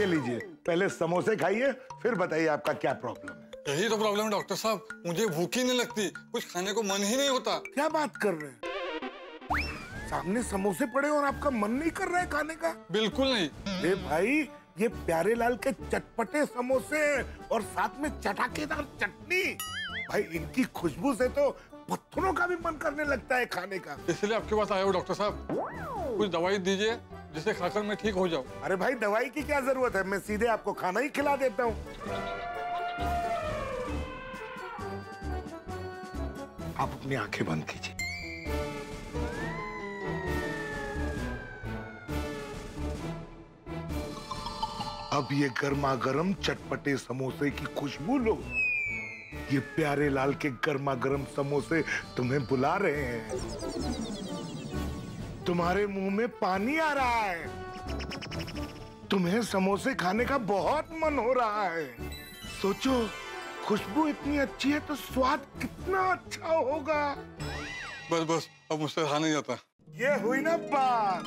ये लीजिए। पहले समोसे खाइए फिर बताइए आपका क्या प्रॉब्लम है। यही तो प्रॉब्लम है डॉक्टर साहब। मुझे भूख ही नहीं लगती। कुछ खाने को मन ही नहीं होता। क्या बात कर रहे हैं? सामने समोसे पड़े और आपका मन नहीं कर रहा है खाने का? बिल्कुल नहीं। अरे भाई ये प्यारे लाल के चटपटे समोसे और साथ में चटाकेदार चटनी। भाई इनकी खुशबू से तो पत्थरों का भी मन करने लगता है खाने का। इसलिए आपके पास आया हूँ डॉक्टर साहब। कुछ दवाई दीजिए। जिसे खाकर मैं ठीक हो जाऊँ। अरे भाई, दवाई की क्या ज़रूरत है? मैं सीधे आपको खाना ही खिला देता हूँ। आप अपनी आँखें बंद कीजिए। अब ये गर्मा गर्म चटपटे समोसे की खुशबू लो। ये प्यारे लाल के गर्मा गर्म समोसे तुम्हें बुला रहे हैं। तुम्हारे मुँह में पानी आ रहा है। तुम्हें समोसे खाने का बहुत मन हो रहा है। सोचो खुशबू इतनी अच्छी है तो स्वाद कितना अच्छा होगा। बस बस अब मुझसे रहा नहीं जाता ये हुई ना बात।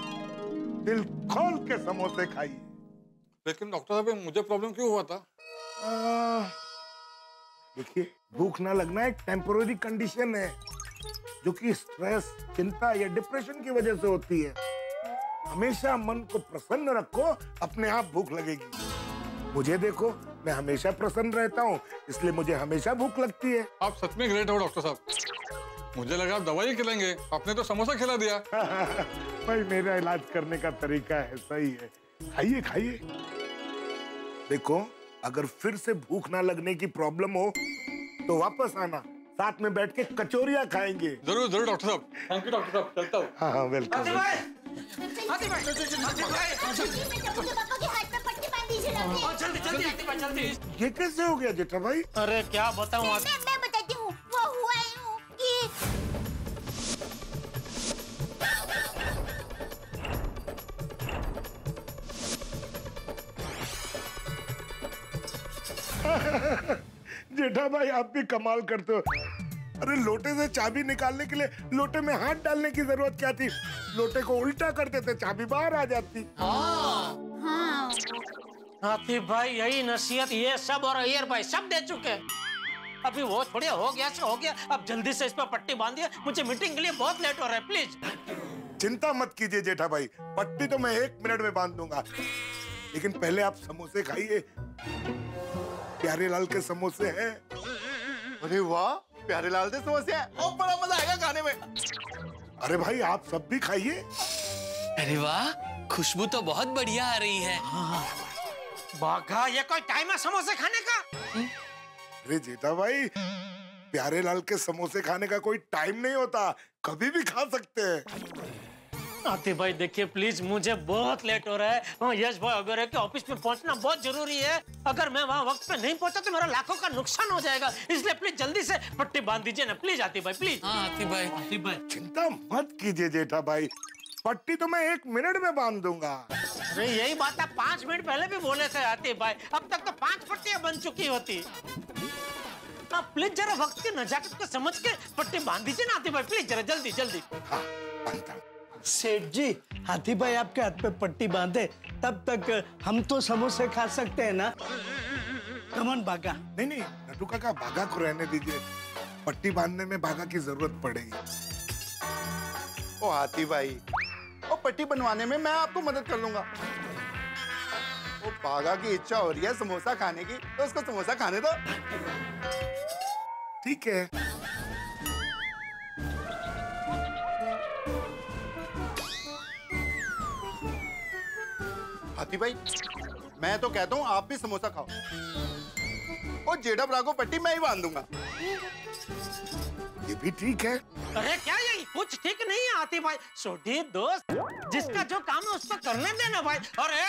दिल खोल के समोसे खाइए। लेकिन डॉक्टर साहब मुझे प्रॉब्लम क्यों हुआ था? देखिए भूख ना लगना एक टेम्पोररी कंडीशन है। जो कि स्ट्रेस चिंता या डिप्रेशन की वजह से होती है। हमेशा मन को प्रसन्न रखो अपने आप भूख लगेगी। मुझे देखो मैं हमेशा प्रसन्न रहता हूँ इसलिए मुझे हमेशा भूख लगती है। आप सच में ग्रेट हो डॉक्टर साहब। मुझे लगा आप दवाई खिलाएँगे। आपने तो समोसा खिला दिया। भाई मेरा इलाज करने का तरीका है सही है। खाइए खाइए। देखो अगर फिर से भूख ना लगने की प्रॉब्लम हो तो वापस आना। साथ में बैठ के कचोरिया खाएँगे। ज़रूर ज़रूर डॉक्टर साहब। थैंक यू डॉक्टर साहब। चलता हूँ। हाँ हाँ वेलकम हाथी भाई! हाथी भाई! पापा के हाथ में पट्टी बाँध दीजिए ना ओ, जल्दी जल्दी हाथी भाई जल्दी। ये कैसे हो गया जेठा भाई? अरे क्या बताऊँ आज जेठा भाई आप भी कमाल करते हो? अरे लोटे से चाबी निकालने के लिए लोटे में हाथ डालने की ज़रूरत क्या थी? लोटे को उल्टा कर देते चाबी बाहर आ जाती। हाँ। हाथी भाई यही नसीहत ये सब और अय्यर भाई सब दे चुके अभी वो छोड़िए हो गया सो हो गया। अब जल्दी से इस पर पट्टी बांधिए मुझे मीटिंग के लिए बहुत लेट हो रहा है प्लीज़। चिंता मत कीजिए जेठा भाई पट्टी तो मैं एक मिनट में बाँध दूँगा। लेकिन पहले आप समोसे खाइए। प्यारे लाल के समोसे हैं। अरे वाह प्यारे लाल दे समोसे हैं। और बड़ा मज़ा आएगा खाने में। अरे भाई आप सब भी खाइए। अरे वाह खुशबू तो बहुत बढ़िया आ रही है। बाघा ये कोई टाइम है समोसे खाने का? अरे जेठा भाई प्यारे लाल के समोसे खाने का कोई टाइम नहीं होता। कभी भी खा सकते हैं। हाथी भाई देखिए प्लीज़ मुझे बहुत लेट हो रहा है। हाँ, यश भाई वगैरह के ऑफ़िस में पहुँचना बहुत ज़रूरी है। अगर मैं वहाँ वक्त पे नहीं पहुँचा तो मेरा लाखों का नुकसान हो जाएगा। इसलिए प्लीज़ जल्दी से पट्टी बाँध दीजिए ना। प्लीज़ हाथी भाई प्लीज़ हाँ हाथी भाई। हाथी भाई। चिंता मत कीजिए जेठा भाई। पट्टी तो मैं एक मिनट में बाँध दूँगा। अरे यही बात आप पाँच मिनट पहले भी बोले थे हाथी भाई। अब तक तो पाँच पट्टियाँ बन चुकी होती। आप प्लीज़ जरा वक्त की नजाकत को समझ के पट्टी बाँध दीजिए ना हाथी भाई। प्लीज़ जरा जल्दी जल्दी। हूँ। सेठ जी हाथी भाई आपके हाथ पे पट्टी बांधे तब तक हम तो समोसे खा सकते हैं ना? कमन बागा नहीं नहीं नटू काका भागा को रहने दीजिए। पट्टी बांधने में भागा की ज़रूरत पड़ेगी। ओ हाथी भाई ओ पट्टी बनवाने में मैं आपको मदद कर लूँगा। ओ बागा की इच्छा हो रही है समोसा खाने की तो उसको समोसा खाने दो। ठीक है। हाथी भाई मैं तो कहता हूँ आप भी समोसा खाओ। और जेठा ब्रा को पट्टी मैं ही बाँध दूँगा। ये भी ठीक है। अरे क्या ये कुछ ठीक नहीं है आती भाई। छोटी दोस्त जिसका जो काम है उसको करने देना भाई। अरे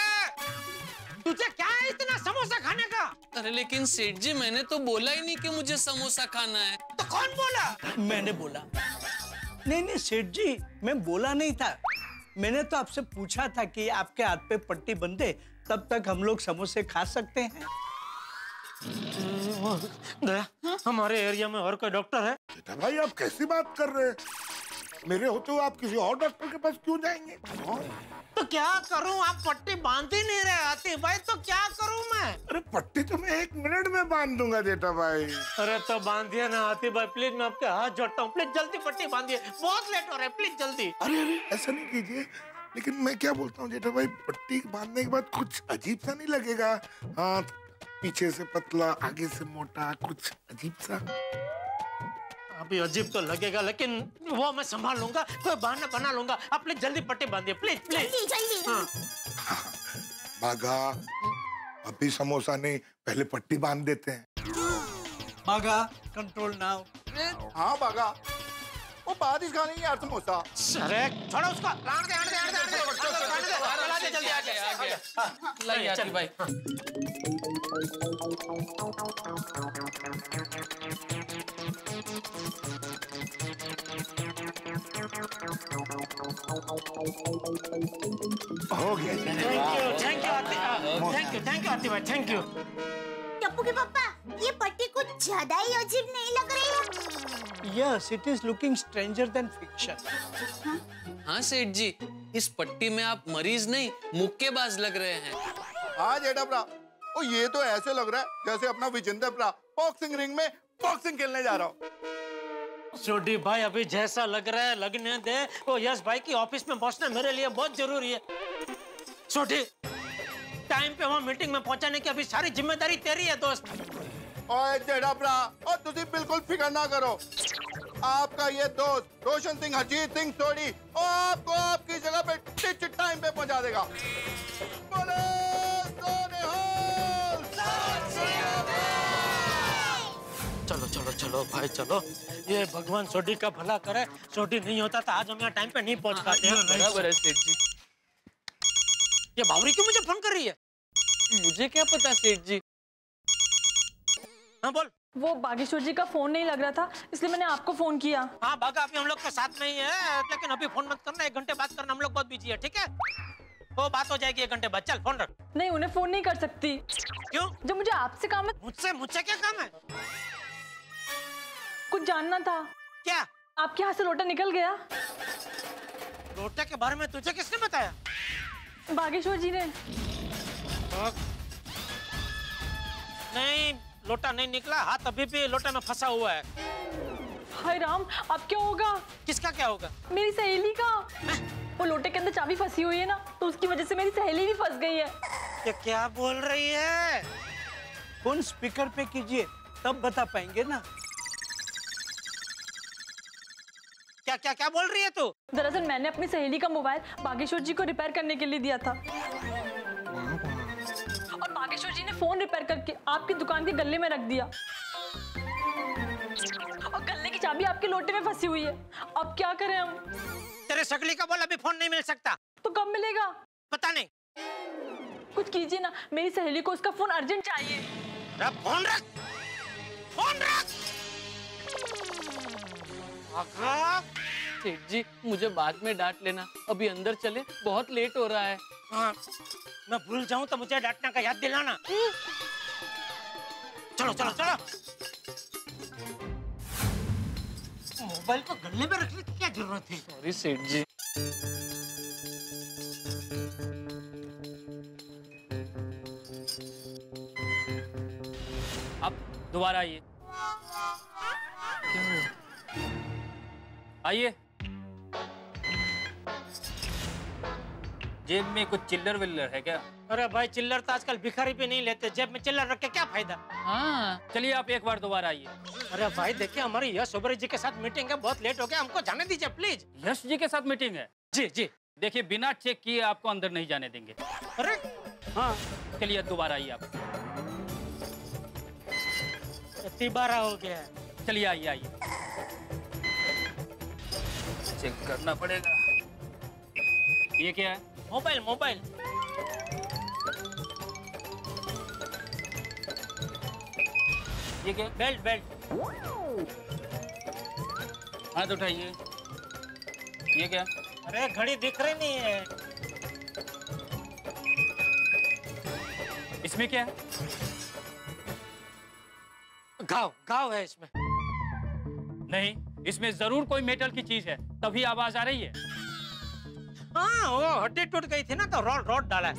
तुझे क्या है इतना समोसा खाने का? अरे लेकिन सेठ जी मैंने तो बोला ही नहीं कि मुझे समोसा खाना है। तो कौन बोला? मैंने बोला। नहीं नहीं सेठ जी मैं बोला नहीं था। मैंने तो आपसे पूछा था कि आपके हाथ पे पट्टी बंधे तब तक हम लोग समोसे खा सकते हैं। दया हमारे एरिया में और कोई डॉक्टर है? भाई आप कैसी बात कर रहे हैं? मेरे होते हुए आप किसी और डॉक्टर के पास क्यों जाएँगे? तो क्या करूँ? आप पट्टी बाँध ही नहीं रहे आती भाई तो क्या करूँ मैं? अरे पट्टी तो मैं एक मिनट में बाँध दूँगा जेठा भाई। अरे तो बांधिए ना आती भाई प्लीज़ मैं आपके हाथ जोड़ता हूँ। प्लीज़ जल्दी पट्टी बांधिए बहुत लेट हो रहा है प्लीज़ जल्दी। अरे अरे ऐसा नहीं कीजिए। लेकिन मैं क्या बोलता हूँ जेठा भाई पट्टी बांधने के बाद कुछ अजीब सा नहीं लगेगा। हाथ पीछे से पतला आगे से मोटा कुछ अजीब सा। अभी अजीब तो लगेगा लेकिन वो मैं संभाल लूँगा कोई बहाना बना लूँगा। आप प्लीज़ जल्दी पट्टी बांधिए प्लीज़ प्लीज़ जल्दी जल्दी। हाँ। भागा अभी समोसा नहीं पहले पट्टी बाँध देते हैं। बागा कंट्रोल नाउ हाँ बाघा वो बाद ही खा लेंगे यार समोसा। अरे छोड़ो उसको। लाने दे, दे, दे, दे, चला दे, जल्दी आ गया, आ गया। लाइए भाई हो गया जी। थैंक यू थैंक यू आती थैंक यू थैंक भाई थैंक यू टप्पू के पापा ये पट्टी कुछ ज़्यादा ही अजीब नहीं लग रही है। Yes it is looking stranger than fiction हाँ? सेठ जी इस पट्टी में आप मरीज़ नहीं मुक्केबाज लग रहे हैं। हाँ जेठा भरा ओ ये तो ऐसे लग रहा है जैसे अपना विजेंद्र भरा बॉक्सिंग रिंग में बॉक्सिंग खेलने जा रहा हूँ। छोटी भाई अभी जैसा लग रहा है लगने दे। वो यश भाई की ऑफ़िस में पहुँचना मेरे लिए बहुत ज़रूरी है। छोटी टाइम पे वहाँ मीटिंग में पहुँचाने की अभी सारी ज़िम्मेदारी तेरी है दोस्त। ओए जेठा भरा और तुझे बिल्कुल फ़िक्र ना करो। आपका ये दोस्त रोशन सिंह हरजीत सिंह सोडी और आपको आपकी जगह पे टिच टाइम पे पहुँचा देगा। बोलो! चलो चलो चलो भाई चलो। ये भगवान सोडी का भला करे। सोडी नहीं होता तो आज हम यहाँ टाइम पे नहीं पहुँच पाते हैं बराबर है सेठ जी। ये बावरी क्यों मुझे फ़ोन कर रही है? मुझे क्या पता सेठ जी? हाँ बोल। वो बागेश्वर जी का फ़ोन नहीं लग रहा था इसलिए मैंने आपको फ़ोन किया। हाँ बागा अभी हम लोग के साथ नहीं है लेकिन अभी फ़ोन मत करना एक घंटे बात करना हम लोग बहुत बिज़ी है ठीक है? वो बात हो जाएगी एक घंटे बाद चल फ़ोन रख। नहीं उन्हें फ़ोन नहीं कर सकती। क्यों? जो मुझे आपसे काम है मुझसे मुझसे क्या काम है? कुछ जानना था। क्या? आपके हाथ से लोटा निकल गया। लोटे के बारे में तुझे किसने बताया? बागेश्वर जी ने। नहीं लोटा नहीं निकला। हाथ अभी भी लोटे में फंसा हुआ है। हाय राम अब क्या होगा? किसका क्या होगा? मेरी सहेली का। वो लोटे के अंदर चाबी फंसी हुई है ना तो उसकी वजह से मेरी सहेली भी फंस गई है। ये क्या बोल रही है? फ़ोन स्पीकर पे कीजिए तब बता पाएँगे ना। क्या क्या क्या बोल रही है तू? दरअसल मैंने अपनी सहेली का मोबाइल बागेश्वर जी को रिपेयर करने के लिए दिया था। और बागेश्वर जी ने फ़ोन रिपेयर करके आपकी दुकान के गले में रख दिया। और गले की चाबी आपके लोटे में फंसी हुई है। अब क्या करें हम? तेरे सकली का बोल अभी फ़ोन नहीं मिल सकता। तो कब मिलेगा? पता नहीं। कुछ कीजिए ना मेरी सहेली को उसका फ़ोन अर्जेंट चाहिए। रख फ़ोन रख। फ़ोन रख। सेठ जी मुझे बाद में डांट लेना। अभी अंदर चले बहुत लेट हो रहा है। हाँ, मैं भूल जाऊँ तो मुझे डांटने का याद दिलाना। चलो चलो चलो। मोबाइल को गले में रखने की क्या ज़रूरत है? सॉरी सेठ जी। अब दोबारा आइए। आइए। जेब में कुछ चिल्लर विल्लर है क्या? अरे भाई चिल्लर तो आजकल भिखारी भी नहीं लेते। जेब में चिल्लर रख के क्या फ़ायदा? हाँ चलिए आप एक बार दोबारा आइए। अरे भाई देखिए हमारी यश ओबरी जी के साथ मीटिंग है बहुत लेट हो गया हमको जाने दीजिए प्लीज़। यश जी के साथ मीटिंग है? जी जी। देखिए बिना चेक किए आपको अंदर नहीं जाने देंगे। अरे हाँ। चलिए दोबारा आइए आप। तिबारा हो गया। चलिए आइए आइए। चेक करना पड़ेगा। ये क्या है? Mobile mobile. ये क्या? Belt belt. हाथ उठाइए। ये क्या? अरे घड़ी दिख रही नहीं है। इसमें क्या है? घाव घाव है इसमें। नहीं इसमें ज़रूर कोई मेटल की चीज़ है। तभी आवाज़ आ रही है? हाँ वो हड्डी टूट गई थी ना तो रॉड रॉड डाला है।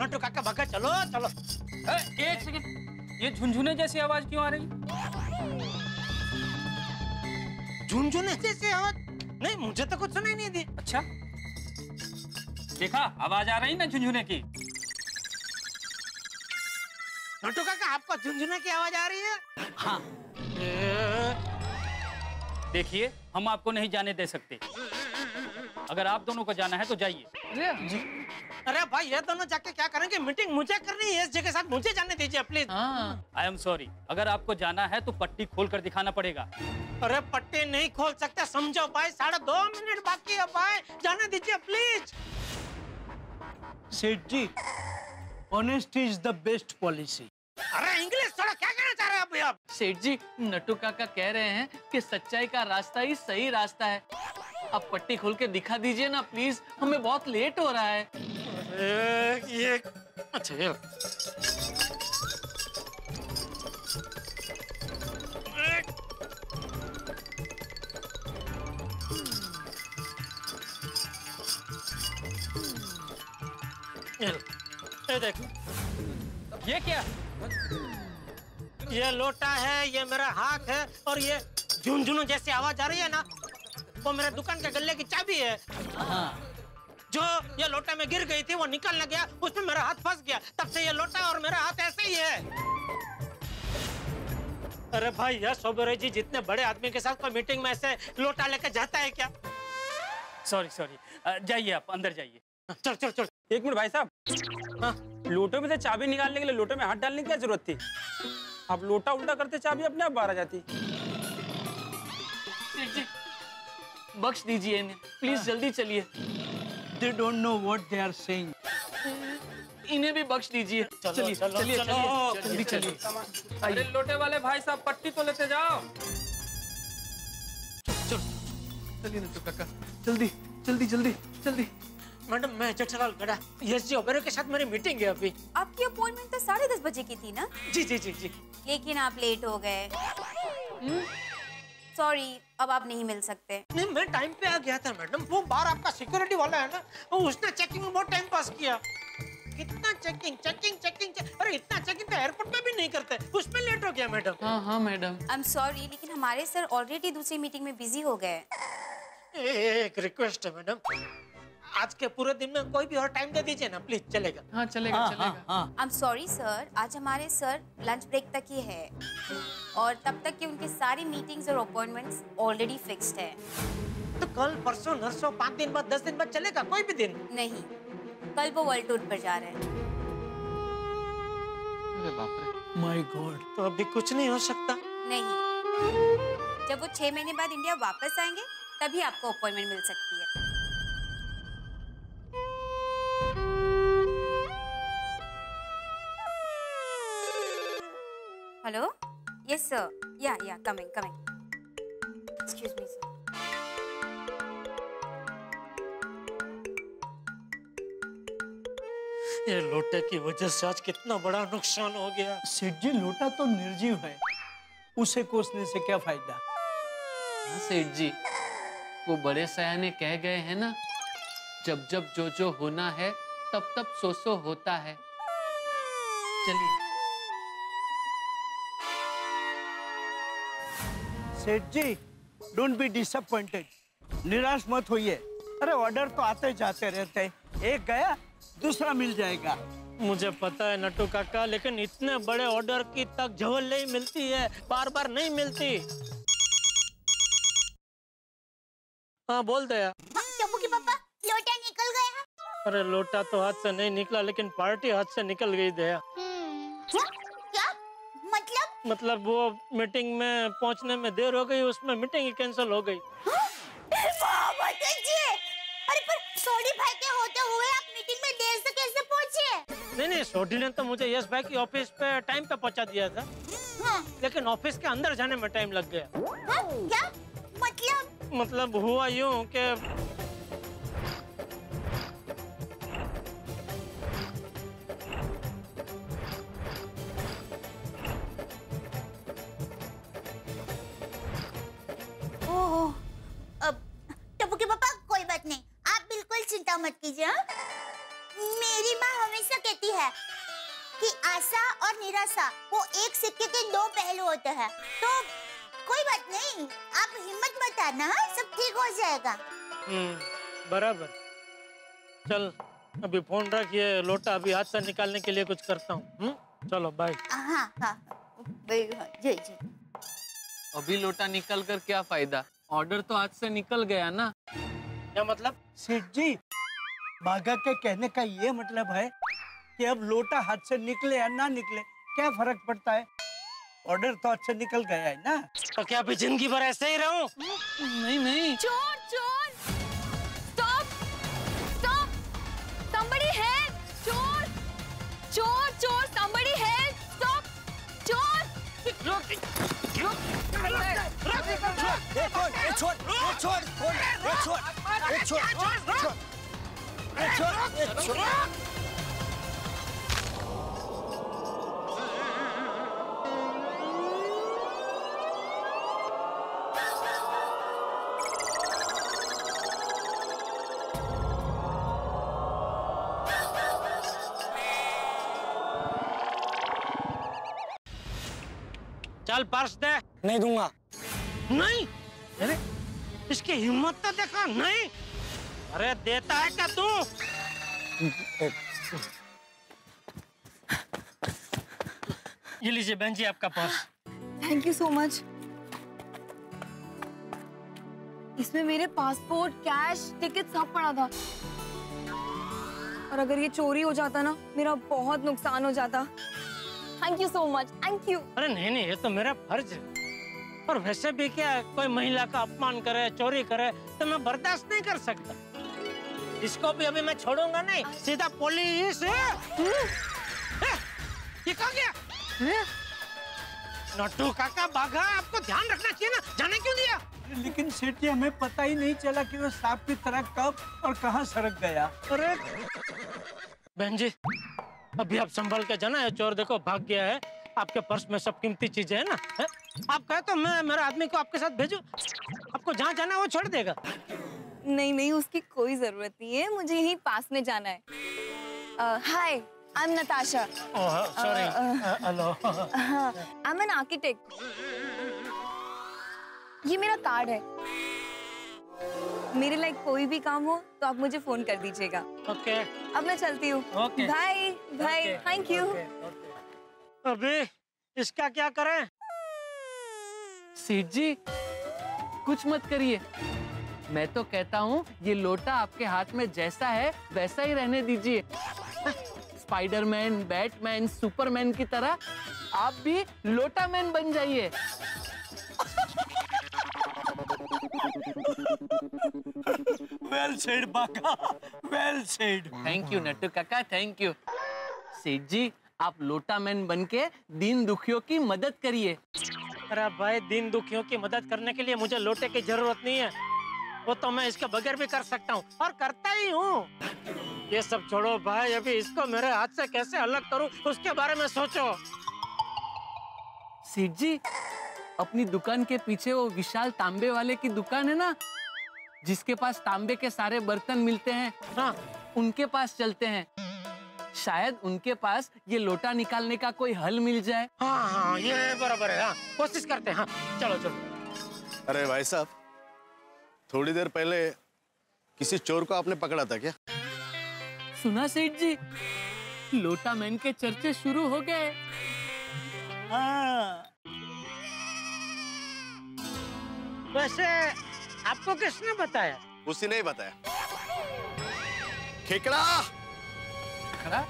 नटू काका भगा चलो चलो। ए, एक सेकंड। ये झुंझुने जैसी आवाज़ क्यों आ रही झुनझुने जैसे आवाज़? नहीं मुझे तो कुछ सुनाई नहीं दी। अच्छा। देखा आवाज़ आ रही ना झुंझुने की? नटू काका आपको झुनझुने की आवाज़ आ रही है? हाँ। देखिए। हम आपको नहीं जाने दे सकते। अगर आप दोनों को जाना है तो जाइए। अरे भाई ये दोनों जाके क्या करेंगे? मीटिंग मुझे करनी है इस जगह साथ मुझे जाने दीजिए प्लीज़ हाँ। आई एम सॉरी अगर आपको जाना है तो पट्टी खोल कर दिखाना पड़ेगा। अरे पट्टी नहीं खोल सकते समझो भाई साढ़े दो मिनट बाकी है भाई। जाने दीजिए प्लीज़ सेठ जी honesty is the best policy अरे इंग्लिश थोड़ा क्या कहना चाह रहे हैं अभी आप सेठ जी नटू काका कह रहे हैं कि सच्चाई का रास्ता ही सही रास्ता है आप पट्टी खोल के दिखा दीजिए ना प्लीज़ हमें बहुत लेट हो रहा है अरे, ये अच्छा ये लो। ये ये देखो ये क्या ये लोटा है ये मेरा हाथ है और ये झुनझुनू जैसी आवाज़ आ रही है ना वो मेरे दुकान के गले की चाबी है। जो ये लोटा में गिर गई थी वो निकल न गया उसमें मेरा हाथ फंस गया। तब से ये लोटा और मेरा हाथ ऐसे ही है। अरे भाई यार सोबेरे जी जितने बड़े आदमी के साथ कोई मीटिंग में ऐसे लोटा लेकर जाता है क्या? सॉरी सॉरी जाइए आप अंदर जाइए। चल चल चल। एक मिनट भाई साहब। हाँ लोटो में से चाबी निकालने के लिए लोटो में हाथ डालने की क्या ज़रूरत थी? आप लोटा उल्टा करते चाबी अपने आप बाहर आ जाती। बख्श दीजिए इन्हें। प्लीज़ जल्दी चलिए। They don't know what they are saying इन्हें भी बख्श दीजिए। चलिए चलिए चलिए जल्दी चलिए। अरे लोटे वाले भाई साहब पट्टी तो लेते जाओ। चलिए नटू काका। जल्दी जल्दी जल्दी जल्दी। मैडम मैं जेठालाल गड़ा यस जी ओबेरो के साथ मेरी मीटिंग है अभी। आपकी अपॉइंटमेंट तो साढ़े दस बजे की थी ना? जी जी जी जी। लेकिन आप लेट हो गए। सॉरी अब आप नहीं मिल सकते। नहीं मैं टाइम पे आ गया था मैडम। वो बाहर आपका सिक्योरिटी वाला है ना वो उसने चेकिंग में बहुत टाइम पास किया। कितना चेकिंग चेकिंग चेकिंग अरे इतना चेकिंग तो एयरपोर्ट पे भी नहीं करते। उसमें लेट हो गया मैडम। हाँ हाँ मैडम। आई एम सॉरी लेकिन हमारे सर ऑलरेडी दूसरी मीटिंग में बिज़ी हो गए। एक रिक्वेस्ट है मैडम। आज के पूरे दिन में कोई भी और टाइम दे दीजिए ना प्लीज़ चलेगा। हाँ चलेगा हाँ, चलेगा। आई एम सॉरी सर आज हमारे सर लंच ब्रेक तक ही है। और तब तक की उनकी सारी मीटिंग्स और अपॉइंटमेंट्स ऑलरेडी फिक्स्ड है। तो कल परसों नरसों पाँच दिन बाद दस दिन बाद चलेगा कोई भी दिन? नहीं। कल वो वर्ल्ड टूर पर जा रहे हैं। अरे माय गॉड तो अभी कुछ नहीं हो सकता। नहीं। जब वो छह महीने बाद इंडिया वापस आएँगे तभी आपको अपॉइंटमेंट मिल सकती है। Hello yes sir yeah yeah coming coming excuse me sir ये लोटे की वजह से आज कितना बड़ा नुकसान हो गया। सेठ जी लोटा तो निर्जीव है। उसे कोसने से क्या फ़ायदा? हाँ सेठ जी वो बड़े सयाने कह गए हैं ना जब जब जो जो होना है तब तब सो सो होता है। चलिए। सेठ जी डोंट बी डिसअपॉइंटेड निराश मत होइए। अरे ऑर्डर तो आते जाते रहते हैं। एक गया दूसरा मिल जाएगा। मुझे पता है नट्टू काका लेकिन इतने बड़े ऑर्डर की तक झवल नहीं मिलती है। बार बार नहीं मिलती। हाँ बोल दे यार टप्पू के पापा लोटा निकल गया। अरे लोटा तो हाथ से नहीं निकला लेकिन पार्टी हाथ से निकल गई दया। मतलब वो मीटिंग में पहुँचने में देर हो गई उसमें मीटिंग ही कैंसिल हो गई। जी अरे पर सोडी भाई के होते हुए आप मीटिंग में देर से कैसे पहुँचे? नहीं नहीं सोडी ने तो मुझे यश भाई की ऑफ़िस पे टाइम पे पहुँचा दिया था। हाँ, लेकिन ऑफ़िस के अंदर जाने में टाइम लग गया। हाँ, क्या? मतलब? मतलब हुआ यूँ कि तो कोई बात नहीं आप हिम्मत हाँ? सब ठीक हो जाएगा। हम्म बराबर। चल अभी फ़ोन रख ये लोटा अभी हाथ से निकालने के लिए कुछ करता हूँ। हम्म? चलो बाय हाँ हाँ हाँ, जी जी अभी लोटा निकल कर क्या फ़ायदा? ऑर्डर तो आज से निकल गया ना। क्या मतलब? सेठ जी बाघा के कहने का ये मतलब है कि अब लोटा हाथ से निकले या ना निकले क्या फ़र्क पड़ता है? ऑर्डर तो से निकल गया है ना तो क्या अभी ज़िंदगी भर ऐसे ही रहूँ नहीं नहीं चोर चोर स्टॉप स्टॉप somebody help चोर चोर चोर somebody help stop चोर चल पर्स दे। नहीं दूँगा। नहीं? अरे इसकी हिम्मत तो देखो नहीं? अरे देता है क्या तू? ये लीजिए बहन जी आपका purse. Thank you so much इसमें मेरे पासपोर्ट कैश टिकट सब पड़ा था। और अगर ये चोरी हो जाता ना मेरा बहुत नुकसान हो जाता। Thank you so much thank you अरे नहीं नहीं ये तो मेरा फ़र्ज़ है। और वैसे भी क्या है, कोई महिला का अपमान करे चोरी करे तो मैं बर्दाश्त नहीं कर सकता। इसको भी अभी मैं छोड़ूँगा नहीं। सीधा पुलिस ए, ये कहाँ गया? नट्टू काका बाघा आपको ध्यान रखना चाहिए ना। जाने क्यों दिया? लेकिन सेठ जी हमें पता ही नहीं चला कि वो सांप की तरह कब और कहाँ सरक गया। अरे। बहन जी अभी आप संभल के जाना है चोर देखो भाग गया है। आपके पर्स में सब कीमती चीज़ें है ना है? आप कहे तो मैं मेरे आदमी को आपके साथ भेजू? आपको जहाँ जाना है वो छोड़ देगा। नहीं नहीं उसकी कोई ज़रूरत नहीं है मुझे यहीं पास में जाना है। Hi I am Natasha sorry hello I am an architect ये मेरा कार्ड है। मेरे लाइक कोई भी काम हो तो आप मुझे फ़ोन कर दीजिएगा। Okay okay. अब मैं चलती हूँ. बाय बाय थैंक यू अभी इसका क्या करें? सेठ जी कुछ मत करिए। मैं तो कहता हूँ ये लोटा आपके हाथ में जैसा है वैसा ही रहने दीजिए। स्पाइडरमैन बैटमैन सुपरमैन की तरह आप भी लोटा मैन बन जाइए। Well said Bagha well said thank you Nattu Kaka thank you सेठ जी आप लोटा मैन बन के दीन दुखियों की मदद करिए। अरे भाई दिन दुखियों की मदद करने के लिए मुझे लोटे की ज़रूरत नहीं है। वो तो मैं इसके बगैर भी कर सकता हूँ और करता ही हूँ। ये सब छोड़ो भाई अभी इसको मेरे हाथ से कैसे अलग करूँ उसके बारे में सोचो। सेठ जी अपनी दुकान के पीछे वो विशाल तांबे वाले की दुकान है ना? जिसके पास तांबे के सारे बर्तन मिलते हैं। हाँ। उनके पास चलते हैं। शायद उनके पास ये लोटा निकालने का कोई हल मिल जाए। हाँ हाँ ये बराबर है हाँ। कोशिश करते हैं हाँ। चलो चलो। अरे भाई साहब थोड़ी देर पहले किसी चोर को आपने पकड़ा था क्या? सुना सेठ जी लोटा मैन के चर्चे शुरू हो गए। हाँ। वैसे आपको किसने बताया? उसी ने ही बताया। खेकड़ा! खड़ा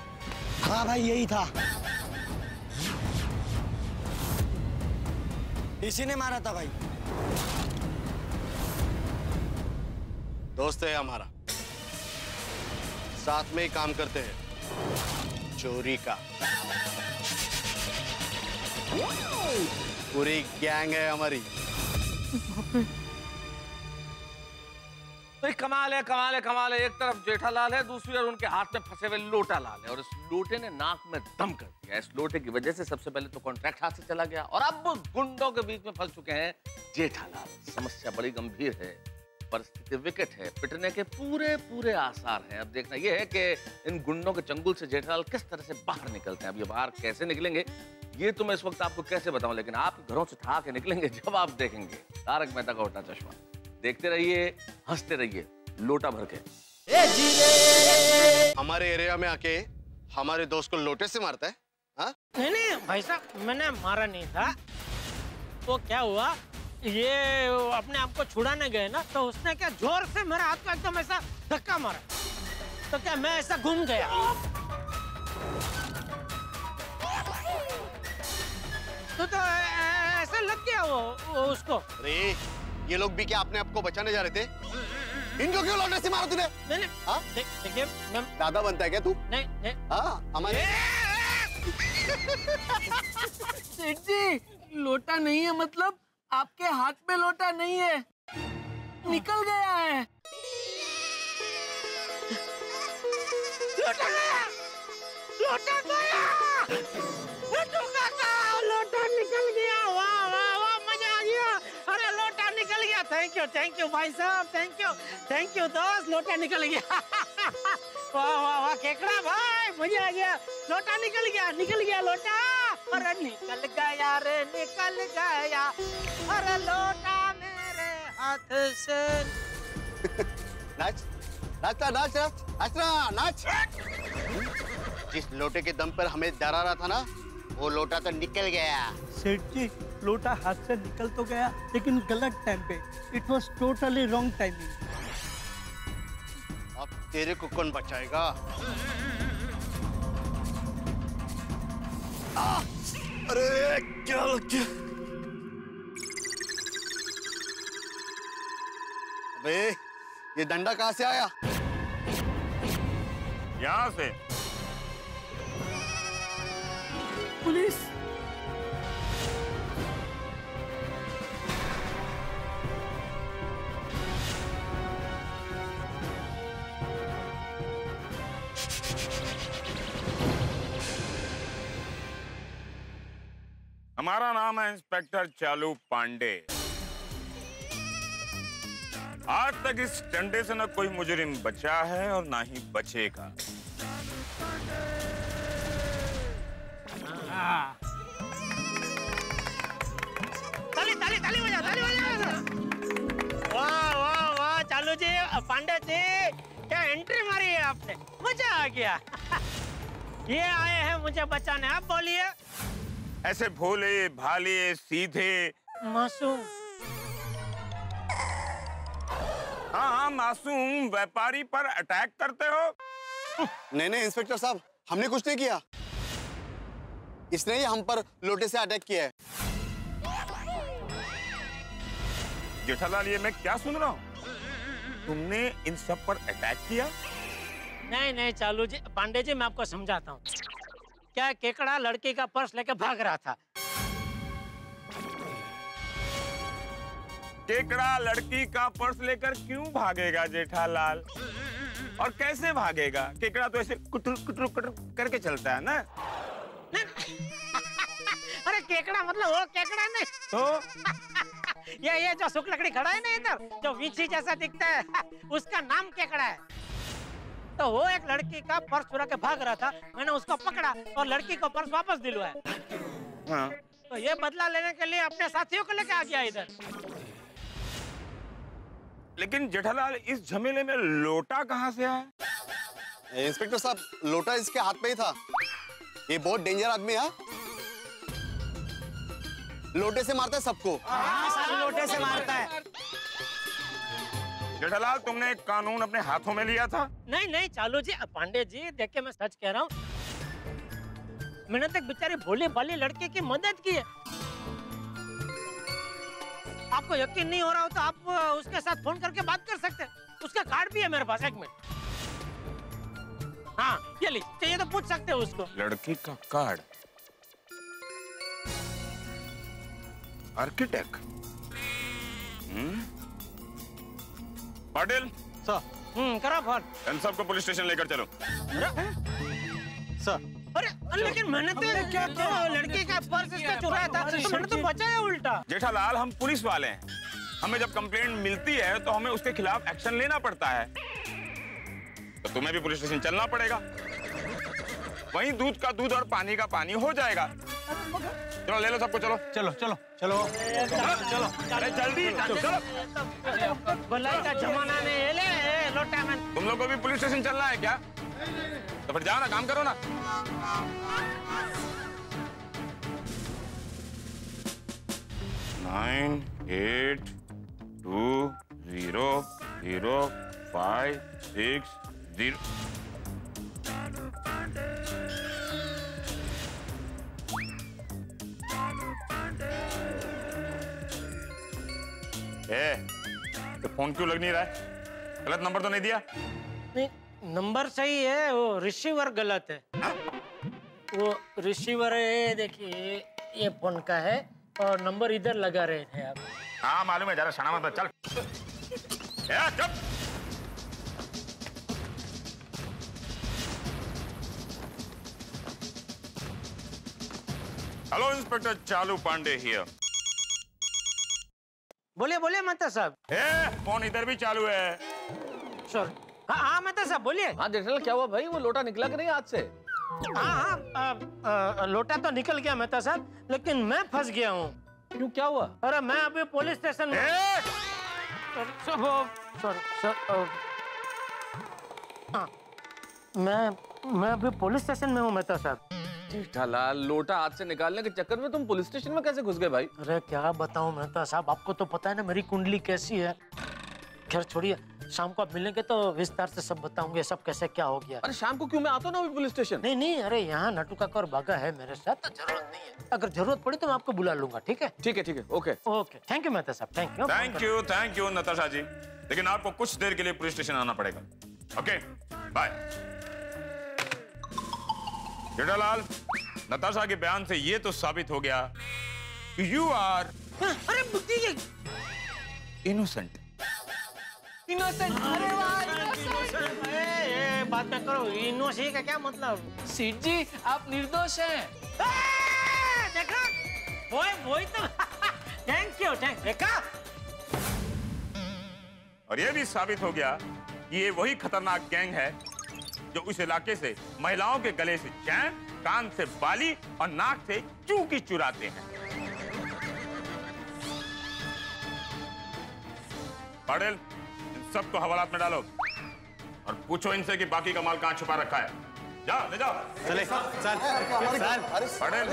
हाँ भाई यही था। इसी ने मारा था भाई। दोस्त है हमारा। साथ में ही काम करते हैं। चोरी का। पूरी गैंग है हमारी। तो कमाल है कमाल है कमाल है। एक तरफ़ जेठालाल है, दूसरी ओर उनके हाथ में फंसे हुए लोटा लाल है और इस लोटे ने नाक में दम कर दिया। इस लोटे की वजह से सबसे पहले तो कॉन्ट्रैक्ट हाथ से चला गया और अब गुंडों के बीच में फंस चुके हैं जेठालाल। समस्या बड़ी गंभीर है। परिस्थिति विकट है पिटने के पूरे पूरे आसार हैं। अब देखना यह है कि इन गुंडों के चंगुल से जेठालाल किस तरह से बाहर निकलते हैं। अब ये बाहर कैसे निकलेंगे ये तो मैं इस वक्त आपको कैसे बताऊँ लेकिन आप घरों से ठा के निकलेंगे जब आप देखेंगे। तारक मेहता का उल्टा चश्मा। देखते रहिए हँसते रहिए लोटा भर के। हमारे एरिया में आके हमारे दोस्त को लोटे से मारता है हाँ? नहीं नहीं भाई साहब मैंने मारा नहीं था। वो क्या हुआ? ये अपने आप को छुड़ाने गए ना तो उसने क्या ज़ोर से मेरे हाथ को एकदम ऐसा धक्का मारा? तो क्या मैं ऐसा घूम गया? तो तो ऐसा लग गया वो, वो उसको। अरे ये लोग भी क्या अपने आप को बचाने जा रहे थे? इनको क्यों लोटे से मारा तूने? नहीं नहीं हाँ? देख- देखिए मैं दादा बनता है क्या तू? नहीं नहीं। हाँ हमारे सेठ जी लोटा नहीं है मतलब? आपके हाथ में लोटा नहीं है। निकल गया है। लोटा गया। लोटा गया। लोटा निकल गया। वाह वाह वाह, मज़ा आ गया। अरे, लोटा निकल गया। थैंक यू थैंक यू भाई साहब थैंक यू थैंक यू दोस्त, लोटा निकल गया। वाह वाह वाह, केकड़ा भाई, मज़ा आ गया। लोटा निकल गया निकल गया, लोटा। अरे निकल गया रे निकल गया। अरे लोटा मेरे हाथ से। नाच नाचता नाच नाच नाचना नाच। जिस लोटे के दम पर हमें डरा रहा था ना वो लोटा तो निकल गया। सेठ जी लोटा हाथ से निकल तो गया लेकिन गलत टाइम पे। It was totally wrong timing अब तेरे को कौन बचाएगा? आ, अरे क्या लग गया? अबे ये डंडा कहाँ से आया? यहाँ से। पुलिस। हमारा नाम है इंस्पेक्टर चालू पांडे। आज तक इस डंडे से न कोई मुजरिम बचा है और ना ही बचेगा। ताली ताली ताली बजा ताली बजा। वाह वाह वाह, चालू जी, पांडे जी, क्या एंट्री मारी है आपने? मज़ा आ गया। ये आए हैं मुझे बचाने। आप बोलिए। ऐसे भोले भाले सीधे। मासूम। हाँ हाँ मासूम व्यापारी पर अटैक करते हो। नहीं नहीं इंस्पेक्टर साहब हमने कुछ नहीं किया। इसने ही हम पर लोटे से अटैक किया है। जेठालाल ये मैं क्या सुन रहा हूँ? तुमने इन सब पर अटैक किया? नहीं नहीं चालू जी पांडे जी मैं आपको समझाता हूँ। क्या केकड़ा लड़की का पर्स लेके भाग रहा था? केकड़ा लड़की का पर्स लेकर क्यों भागेगा जेठालाल? और कैसे भागेगा? केकड़ा तो ऐसे कुटर कुटर कुटर करके चलता है ना? अरे केकड़ा मतलब वो केकड़ा नहीं। तो? ये ये जो सुख लकड़ी खड़ा है ना इधर जो वीची जैसा दिखता है उसका नाम केकड़ा है। तो वो एक लड़की का पर्स चुरा के भाग रहा था। मैंने उसको पकड़ा और लड़की को पर्स वापस दिलवाया। हाँ। तो ये बदला लेने के लिए अपने साथियों को लेके आ गया इधर। लेकिन जेठालाल इस झमेले में लोटा कहाँ से आया? इंस्पेक्टर साहब लोटा इसके हाथ में ही था। ये बहुत डेंजर आदमी है लोटे से मारता है सबको। लोटे से मारता है। जेठालाल तुमने एक कानून अपने हाथों में लिया था? नहीं नहीं चालू जी पांडे जी देखिए मैं सच कह रहा हूँ। मैंने तो एक बेचारी भोली भाली लड़के की मदद की है। आपको यकीन नहीं हो रहा हो तो आप उसके साथ फ़ोन करके बात कर सकते हैं। उसका कार्ड भी है मेरे पास एक मिनट। हाँ ये लीजिए चाहिए तो पूछ सकते हो उसको। लड़की का कार्ड? आर्किटेक्ट? पाटिल। सर। हम्म करा फ़ोन। इन सबको पुलिस स्टेशन लेकर चलो। सर। अरे लेकिन मैंने तो क्या तो लड़की का पर्स इसका चुराया था। तो मैंने तो बचाया उल्टा। जेठालाल हम पुलिस वाले हैं। हमें जब कंप्लेंट मिलती है तो हमें उसके खिलाफ एक्शन लेना पड़ता है। तो तुम्हें भी पुलिस स्टेशन चलना पड़ेगा। वहीं दूध का दूध और पानी का पानी हो जाएगा। चलो ले लो सबको चलो। चलो चलो चलो। चलो अरे जल्दी चलो भलाई का जमाना नहीं है ले लोटा में तुम लोग को भी पुलिस स्टेशन चलना है क्या? तो फिर जाओ ना काम करो ना। Nine eight two zero zero five six zero. ए, तो फ़ोन क्यों लग नहीं रहा है? गलत नंबर तो नहीं दिया? नहीं नंबर सही है वो रिसीवर गलत है। वो रिसीवर है देखिए ये फ़ोन का है और नंबर इधर लगा रहे थे आप। हाँ मालूम है जरा शाना मत चल। ए, चुप! Hello inspector Chalu Pandey here बोलिए बोलिए मेहता साहब। ए फ़ोन इधर भी चालू है? सॉरी हाँ हाँ मेहता साहब बोलिए। हाँ जेठालाल क्या हुआ भाई? वो लोटा निकला कि नहीं हाथ से? हाँ हाँ लोटा तो निकल गया मेहता साहब लेकिन मैं फंस गया हूँ। क्यों क्या हुआ? अरे मैं अभी पुलिस स्टेशन में सॉरी सर हाँ मैं मैं अभी पुलिस स्टेशन में हूँ मेहता साहब। जेठालाल लोटा हाथ से निकालने के चक्कर में तुम पुलिस स्टेशन में कैसे घुस गए भाई? अरे क्या बताऊँ मेहता साहब आपको तो पता है ना मेरी कुंडली कैसी है। खैर छोड़िए शाम को आप मिलेंगे तो विस्तार से सब बताऊँगे सब कैसे क्या हो गया। अरे शाम को क्यों? मैं आता हूँ ना अभी पुलिस स्टेशन। नहीं नहीं अरे यहाँ नटू काका और बागा है मेरे साथ तो ज़रूरत नहीं है। अगर ज़रूरत पड़ी तो मैं आपको बुला लूँगा ठीक है? ठीक है ठीक है okay. Okay thank you Mehta साहब thank you. Thank you thank you Natasha ji. लेकिन आपको कुछ देर के लिए पुलिस स्टेशन आना पड़ेगा। ओके बाय जेठालाल नताशा के बयान से ये तो साबित हो गया कि यू आर अरे बुद्धि इनोसेंट इनोसेंट अरे ए, ए, बात में करो इनोसी का क्या मतलब? सीट जी आप निर्दोष हैं। देखा वही वही तो। थैंक यू थैंक देखा? और ये भी साबित हो गया कि ये वही खतरनाक गैंग है जो उस इलाके से महिलाओं के गले से चैन कान से बाली और नाक से चूकी चुराते हैं। पटेल इन सबको हवालात में डालो और पूछो इनसे कि बाकी का माल कहाँ छुपा रखा है। जाओ ले जाओ। चले चल पटेल।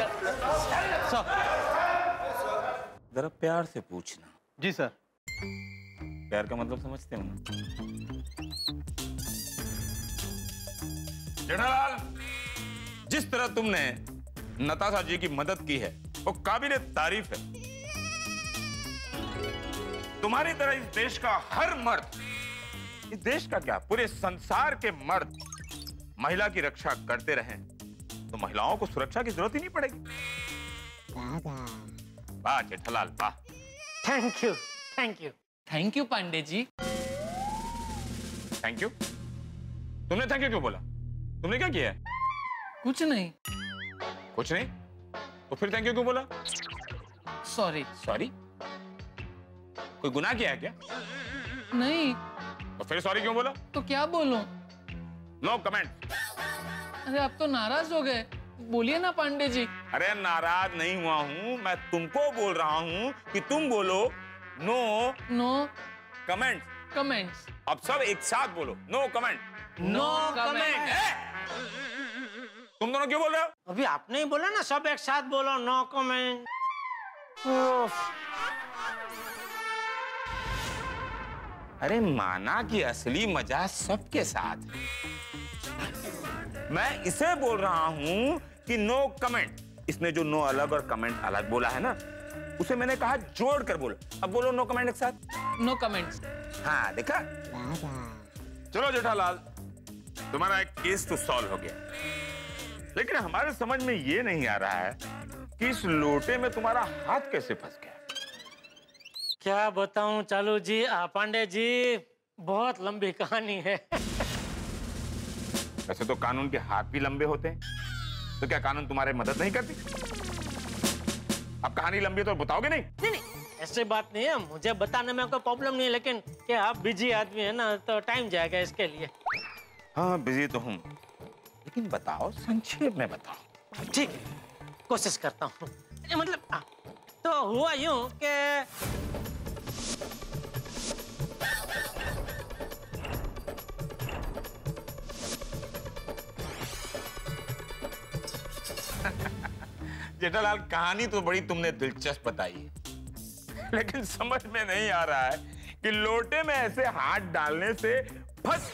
जरा प्यार से पूछना। जी सर। प्यार का मतलब समझते हो ना? जेठालाल जिस तरह तुमने नताशा जी की मदद की है वो काबिल तारीफ़ है। तुम्हारी तरह इस देश का हर मर्द इस देश का क्या पूरे संसार के मर्द महिला की रक्षा करते रहे तो महिलाओं को सुरक्षा की ज़रूरत ही नहीं पड़ेगी। वाह जेठालाल वाह। Thank you thank you thank you Pandey ji thank you तुमने थैंक यू क्यों बोला? तुमने क्या किया? कुछ नहीं। कुछ नहीं? तो फिर थैंक यू क्यों बोला? सॉरी सॉरी कोई गुनाह किया है क्या? नहीं। तो फिर सॉरी क्यों बोला? तो क्या बोलूँ? नो कमेंट अरे आप तो नाराज़ हो गए। बोलिए ना पांडे जी। अरे नाराज़ नहीं हुआ हूँ। मैं तुमको बोल रहा हूँ कि तुम बोलो। नो नो कमेंट कमेंट्स अब सब एक साथ बोलो। नो कमेंट नो कमेंट तुम दोनों क्यों बोल रहे हो? अभी आपने ही बोला ना सब एक साथ बोलो नो कमेंट अरे माना कि असली मज़ा सबके साथ है। मैं इसे बोल रहा हूँ कि नो कमेंट इसने जो नो अलग और कमेंट अलग बोला है ना उसे मैंने कहा जोड़ कर बोलो। अब बोलो नो कमेंट एक साथ। नो कमेंट हाँ देखा? चलो जेठालाल। तुम्हारा एक केस तो सॉल्व हो गया। लेकिन हमारे समझ में ये नहीं आ रहा है कि इस लोटे में तुम्हारा हाथ कैसे फंस गया। क्या बताऊँ चालू जी आ, पांडे जी बहुत लंबी कहानी है। वैसे तो कानून के हाथ भी लंबे होते हैं। तो क्या कानून तुम्हारे मदद नहीं करती? अब कहानी लंबी तो बताओगे नहीं? नहीं नहीं ऐसी बात नहीं है। मुझे बताने में कोई प्रॉब्लम नहीं है लेकिन क्या आप बिज़ी आदमी है ना तो टाइम जाएगा इसके लिए। हाँ बिज़ी तो हूँ। लेकिन बताओ संक्षेप में बताओ। ठीक कोशिश करता हूँ। मतलब आ, तो हुआ यूँ कि जेठालाल कहानी तो बड़ी तुमने दिलचस्प बताई है। लेकिन समझ में नहीं आ रहा है कि लोटे में ऐसे हाथ डालने से फंस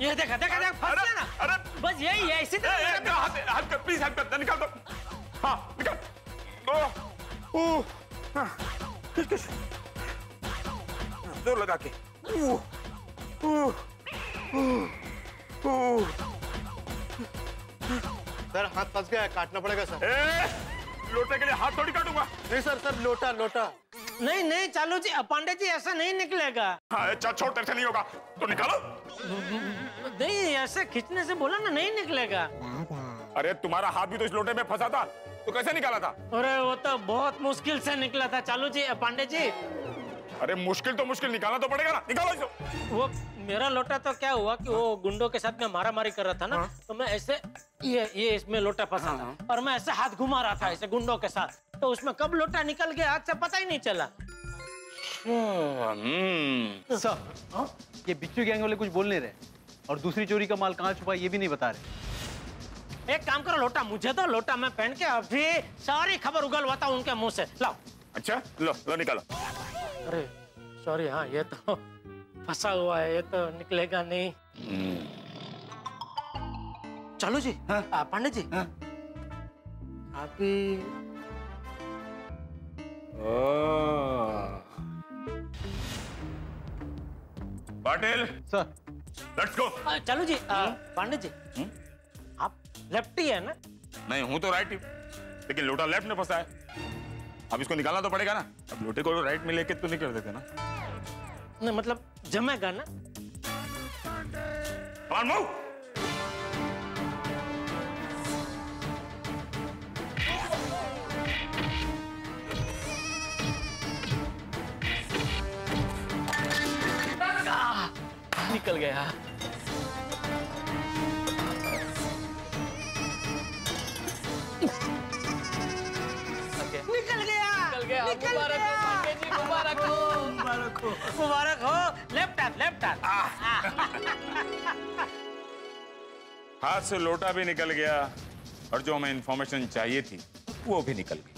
ये देखा देखा देखा फंस गया ना? अरे। बस यही है इसी तरह हाथ हाथ कर प्लीज़ हाथ कर निकाल दो। हाँ निकाल। ओ ओ हाँ, किश, किश। ज़ोर लगा के। ओ, ओ, ओ। सर हाथ फंस गया है काटना पड़ेगा सर। ए, लोटे के लिए हाथ थोड़ी काटूँगा। नहीं सर सर लोटा लोटा। नहीं नहीं चालू जी पांडे जी ऐसा नहीं निकलेगा। हाँ छोड़ तेरे से नहीं होगा। तो निकालो। नहीं ऐसे खींचने से बोला ना नहीं निकलेगा। अरे तुम्हारा हाथ भी तो इस लोटे में फंसा था। तो कैसे निकाला था? अरे वो तो बहुत मुश्किल से निकला था। चालू जी पांडे जी। अरे मुश्किल तो मुश्किल निकालना तो पड़ेगा ना। निकालो इसे। वो मेरा लोटा तो क्या हुआ कि वो गुंडों के साथ में मारा मारी कर रहा था ना तो मैं ऐसे ये ये इसमें लोटा फंसा था। और मैं ऐसे हाथ घुमा रहा था ऐसे गुंडों के साथ। तो उसमें कब लोटा निकल गया हाथ से पता ही नहीं चला। हम्म। सर ये बिच्छू गैंग वाले कुछ बोल नहीं रहे। और दूसरी चोरी का माल कहाँ छुपा ये भी नहीं बता रहे। एक काम करो लोटा मुझे दो लोटा मैं पहन के अभी सारी खबर उगलवाता हूँ उनके मुँह से। लाओ। अच्छा लो लो निकालो। अरे सॉरी हाँ ये तो फंसा हुआ है ये तो निकलेगा नहीं। चलो जी हाँ? पांडे जी। हाँ? आप ही पाटिल। सर। लेट्स गो चलो जी पांडे जी। हुँ? आप लेफ्टी है ना? नहीं हूँ तो राइट ही। लेकिन लोटा लेफ़्ट में फंसा है अब इसको निकालना तो पड़ेगा ना। अब लोटे को राइट में लेके तो नहीं कर देते ना। नहीं मतलब जमेगा ना? Come on, move! निकल गया। निकल गया। निकल गया। मुबारक हो जी हो। मुबारक हो। मुबारक हो। लेफ़्ट हाथ लेफ़्ट हाथ हाथ से लोटा भी निकल गया और जो हमें इंफॉर्मेशन चाहिए थी वो भी निकल गई।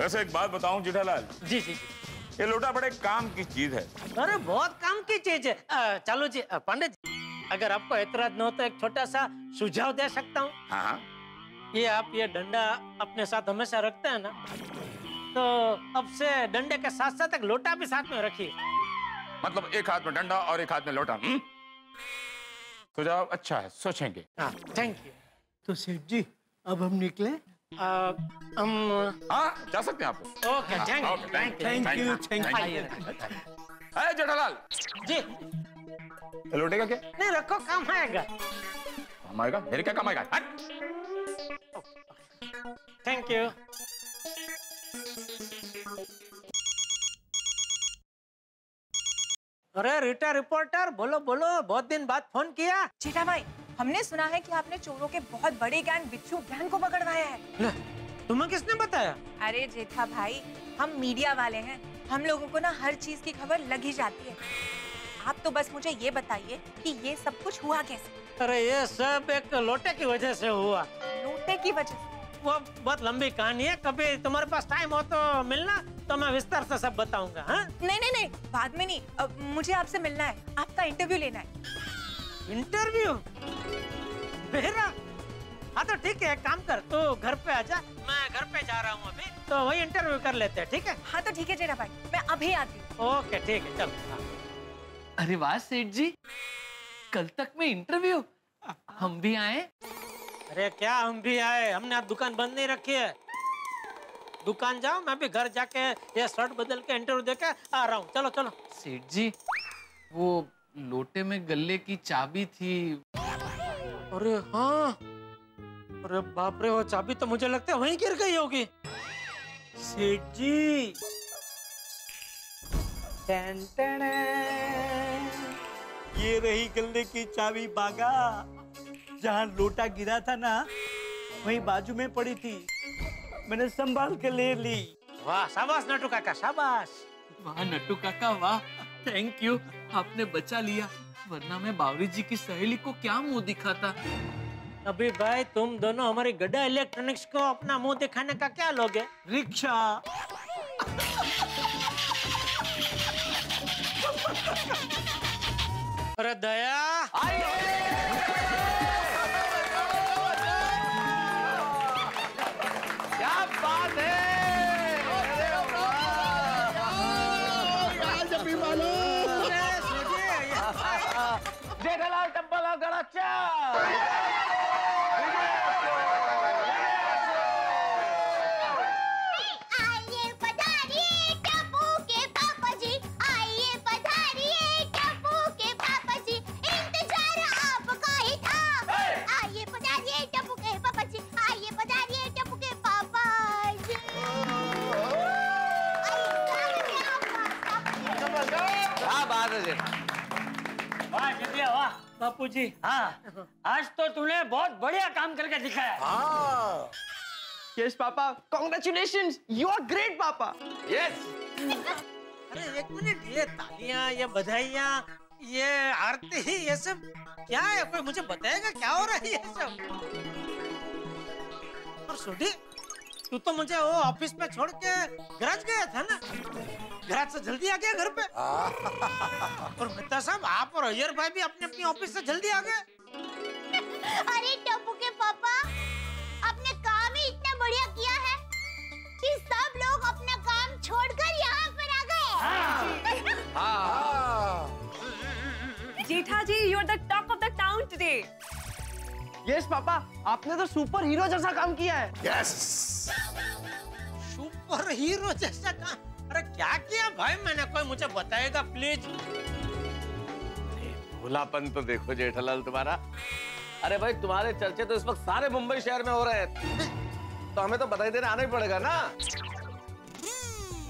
वैसे एक बात बताऊँ जिठालाल? जी जी जी। ये लोटा बड़े काम की चीज़ है। अरे बहुत काम की चीज़ है। चलो जी पंडित जी अगर आपको एतराज़ न हो तो एक छोटा सा सुझाव दे सकता हूँ? हाँ हाँ। ये आप ये डंडा अपने साथ हमेशा रखते हैं ना तो अब से डंडे के साथ साथ एक लोटा भी साथ में रखिए। मतलब एक हाथ में डंडा और एक हाथ में लोटा हम्म? सुझाव अच्छा है सोचेंगे। हाँ थैंक यू तो सेठ जी अब हम निकले। हाँ जा सकते हैं आप okay thank you thank thank you. you अरे जेठालाल? जी। ये लोटे का क्या? नहीं रखो काम आएगा। काम आएगा? मेरे क्या काम आएगा? हट! थैंक यू अरे रीटा रिपोर्टर बोलो बोलो बहुत दिन बाद फ़ोन किया। चीटा भाई हमने सुना है कि आपने चोरों के बहुत बड़े गैंग बिच्छू गैंग को पकड़वाया है। तुम्हें किसने बताया? अरे जेठा भाई हम मीडिया वाले हैं। हम लोगों को ना हर चीज़ की खबर लग ही जाती है। आप तो बस मुझे ये बताइए कि ये सब कुछ हुआ कैसे? अरे ये सब एक लोटे की वजह से हुआ। लोटे की वजह से? वो बहुत लंबी कहानी है। कभी तुम्हारे पास टाइम हो तो मिलना तो मैं विस्तार से सब बताऊँगा हाँ? नहीं नहीं नहीं बाद में नहीं। अब मुझे आपसे मिलना है। आपका इंटरव्यू लेना है। इंटरव्यू मेरा हाँ तो ठीक है एक काम कर तू घर पे आजा मैं घर पे जा रहा हूँ अभी। तो वही इंटरव्यू कर लेते हैं ठीक है? हाँ तो ठीक है जेठा भाई। मैं अभी आती हूँ। ओके ठीक है चल हाँ। अरे वाह सेठ जी। कल तक में इंटरव्यू हम भी आए? अरे क्या हम भी आए? हमने आज दुकान बंद नहीं रखी है। दुकान जाओ मैं भी घर जाके ये शर्ट बदल के इंटरव्यू देके आ रहा हूँ। चलो चलो। सेठ जी वो लोटे में गले की चाबी थी। अरे हाँ। अरे बाप रे वो चाबी तो मुझे लगता है वहीं गिर गई होगी। सेठ जी। Ton ton. ये रही गले की चाबी बागा। जहाँ लोटा गिरा था ना वहीं बाजू में पड़ी थी। मैंने संभाल के ले ली। वाह शाबाश नटू काका शाबाश। वाह नटू काका वाह। थैंक यू आपने बचा लिया। वरना मैं बावरी जी की सहेली को क्या मुँह दिखाता? अभी भाई तुम दोनों हमारे गड्ढा इलेक्ट्रॉनिक्स को अपना मुँह दिखाने का क्या लोगे रिक्शा। अरे दया। टेंपल ऑफ़ बापू जी हाँ। आज तो तूने बहुत बढ़िया काम करके दिखाया। हाँ। यस पापा कॉन्ग्रेचुलेशंस यू आर ग्रेट पापा। यस अरे एक मिनट ये तालियाँ ये बधाइयाँ ये आरती ये सब क्या है? कोई मुझे बताएगा क्या हो रहा है ये सब? और सुधी तू तो मुझे वो ऑफ़िस में छोड़ के गराज गया था ना? गराज से जल्दी आ गया घर पे। और मेहता साहब आप और अय्यर भाई भी अपने अपनी ऑफ़िस से जल्दी आ गए। अरे टप्पू के पापा आपने काम ही इतना बढ़िया किया है कि सब लोग अपना काम छोड़कर यहाँ पर आ गए। Jetha ji you are the talk of the town today yes पापा आपने तो सुपर हीरो जैसा काम किया है। यस सुपर हीरो जैसा काम। अरे क्या किया भाई मैंने? कोई मुझे बताएगा प्लीज़ भूलापन तो देखो जेठालाल तुम्हारा। अरे भाई तुम्हारे चर्चे तो इस वक्त सारे मुंबई शहर में हो रहे हैं। तो हमें तो बधाई देने आना ही पड़ेगा ना?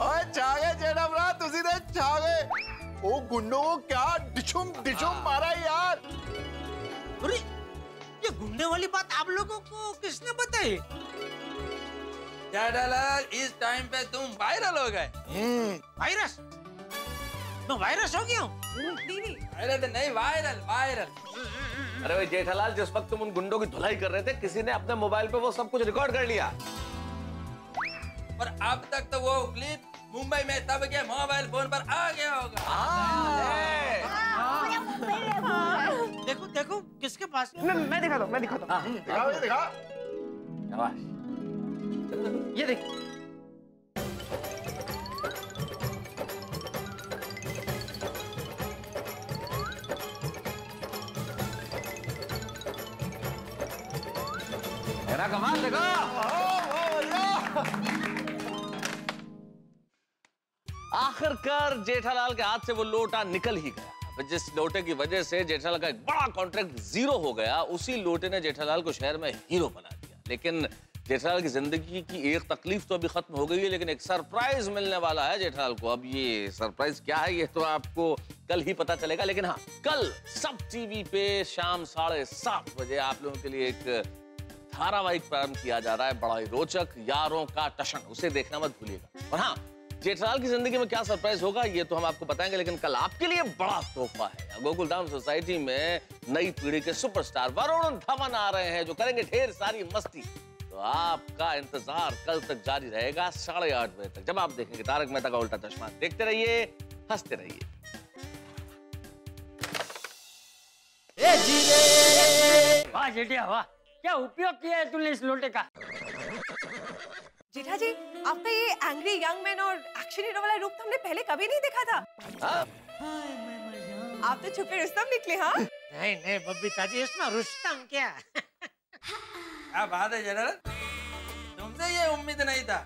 ओए छागे जेठा भरा तुसी ने छागे। ओ गुंडों को क्या डिशुम डिशुम मारा यार। अरे ये घूमने वाली बात आप लोगों को किसने बताई? जेठालाल इस टाइम पे तुम वायरल हो गए। वायरस मैं वायरस हो गया हूँ? अरे तो नहीं वायरल वायरल अरे भाई जेठालाल जिस वक्त तुम उन गुंडों की धुलाई कर रहे थे किसी ने अपने मोबाइल पे वो सब कुछ रिकॉर्ड कर लिया। पर अब तक तो वो क्लिप मुंबई में तब के मोबाइल फ़ोन पर आ गया होगा। देखो देखो किसके पास? मैं मैं दिखाता हूँ मैं दिखाता हूँ। दिखा भाई दिखा ये देख। कमाल देखो। आखिरकार जेठालाल के हाथ से वो लोटा निकल ही गया। जिस लोटे की वजह से जेठालाल का एक बड़ा कॉन्ट्रैक्ट ज़ीरो हो गया, उसी लोटे ने जेठालाल को शहर में हीरो बना दिया। लेकिन जेठालाल की ज़िंदगी की एक तकलीफ़ तो अभी खत्म हो गई है, लेकिन एक सरप्राइज़ मिलने वाला है जेठालाल को। अब ये सरप्राइज़ क्या है, ये तो आपको कल ही पता चलेगा। लेकिन हाँ कल सब टीवी पे शाम साढ़े सात बजे आप लोगों के लिए एक धारावाहिक प्रारंभ किया जा रहा है, बड़ा ही रोचक, यारों का टशन। उसे देखना मत भूलिएगा। और हाँ जेठलाल की ज़िंदगी में क्या सरप्राइज़ होगा, ये तो हम आपको बताएँगे, लेकिन कल आपके लिए बड़ा तोहफा है। गोकुल धाम सोसाइटी में नई पीढ़ी के सुपरस्टार वरुण धवन आ रहे हैं, जो करेंगे ढेर सारी मस्ती। तो आपका इंतज़ार कल तक जारी रहेगा साढ़े आठ बजे तक। जब आप देखेंगे तारक मेहता का उल्टा चश्मा देखते रहिए हँसते रहिए। वाह जेठिया वाह। क्या उपयोग किया है तूने इस लोटे का? जेठा जी आपका ये एंग्री यंग मैन और एक्शन हीरो वाला रूप तो हमने पहले कभी नहीं देखा था। आप तो छुपे रुस्तम निकले हाँ? नहीं नहीं बबीता जी इसमें रुस्तम क्या? क्या बात है जनरल तुमसे ये उम्मीद नहीं था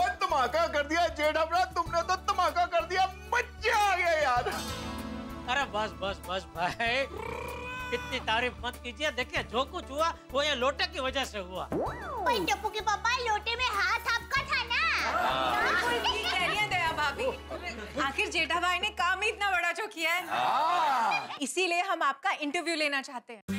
और धमाका कर दिया जेठा भरा तुमने तो धमाका कर दिया मज़ा आ गया यार अरे बस बस बस भाई इतनी तारीफ़ मत कीजिए देखिए जो कुछ हुआ वो ये लोटे की वजह से हुआ टप्पू के पापा लोटे में हाथ आपका था ना बिल्कुल ठीक कह रही है दया भाभी आखिर जेठा भाई ने काम ही इतना बड़ा जो किया है? इसीलिए हम आपका इंटरव्यू लेना चाहते हैं।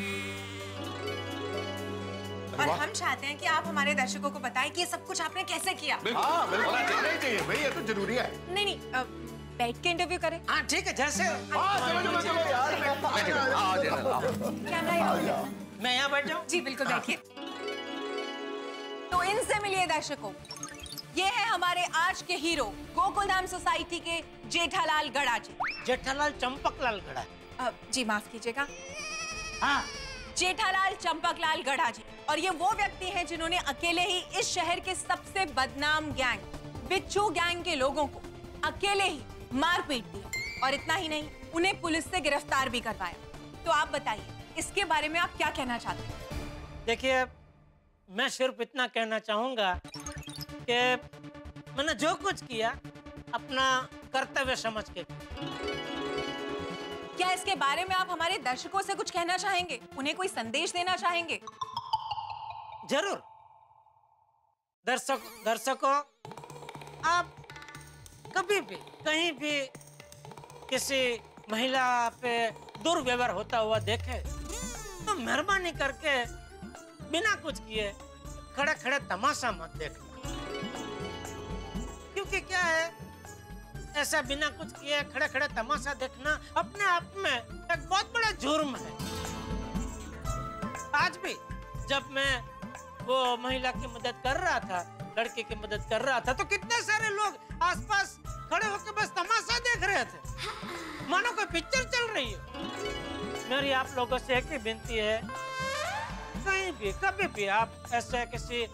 और हम चाहते हैं कि आप हमारे दर्शकों को बताएँ कि ये सब कुछ आपने कैसे किया? हाँ बिल्कुल। जाना चाहिए भाई ये तो ज़रूरी है। नहीं नहीं बैठ के इंटरव्यू करें। हाँ ठीक है जैसे। मैं यहाँ बैठ जाऊँ? जी बिल्कुल बैठिए। तो इनसे मिलिए दर्शकों। ये है हमारे आज के हीरो गोकुलधाम सोसाइटी के जेठालाल गड़ा जी जेठालाल चंपकलाल गड़ा अ, जी माफ़ कीजिएगा। हाँ। जेठालाल, चंपकलाल गढ़ा जी और ये वो व्यक्ति हैं जिन्होंने अकेले ही इस शहर के सबसे बदनाम गैंग, बिच्छू गैंग के लोगों को अकेले ही मार पीट दिया। और इतना ही नहीं, उन्हें पुलिस से गिरफ़्तार भी करवाया। तो आप बताइए, इसके बारे में आप क्या कहना चाहते हैं? देखिए, मैं सिर्फ़ इतना कहना चाहूँगा कि मैंने जो कुछ किया, अपना कर्तव्य समझ के। क्या इसके बारे में आप हमारे दर्शकों से कुछ कहना चाहेंगे? उन्हें कोई संदेश देना चाहेंगे? ज़रूर। दर्शक, दर्शकों, आप कभी भी, कहीं भी किसी महिला पे दुर्व्यवहार होता हुआ देखे तो मेहरबानी करके बिना कुछ किए खड़े खड़े तमाशा मत देखना। क्योंकि क्या है ऐसा बिना कुछ किए खड़े खड़े तमाशा देखना अपने आप में एक बहुत बड़ा जुर्म है। आज भी जब मैं वो महिला की मदद कर रहा था, लड़के की मदद कर रहा था तो कितने सारे लोग आसपास खड़े होकर बस तमाशा देख रहे थे। मानो कोई पिक्चर चल रही है। मेरी आप लोगों से एक ही विनती है, कहीं भी, कभी भी आप ऐसे किसी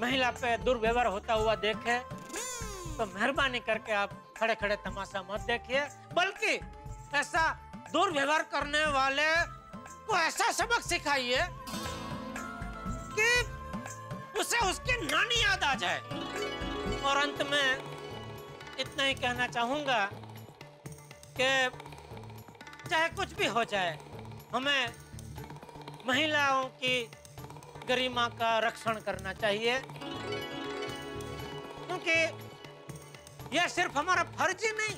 महिला पे दुर्व्यवहार होता हुआ देखे तो मेहरबानी करके आप खड़े खड़े तमाशा मत देखिए, बल्कि ऐसा दुर्व्यवहार करने वाले को ऐसा सबक सिखाइए कि उसे उसकी नानी याद आ जाए। और अंत में इतना ही कहना चाहूँगा कि चाहे कुछ भी हो जाए, हमें महिलाओं की गरिमा का रक्षण करना चाहिए। क्योंकि यह सिर्फ़ हमारा फ़र्ज़ ही नहीं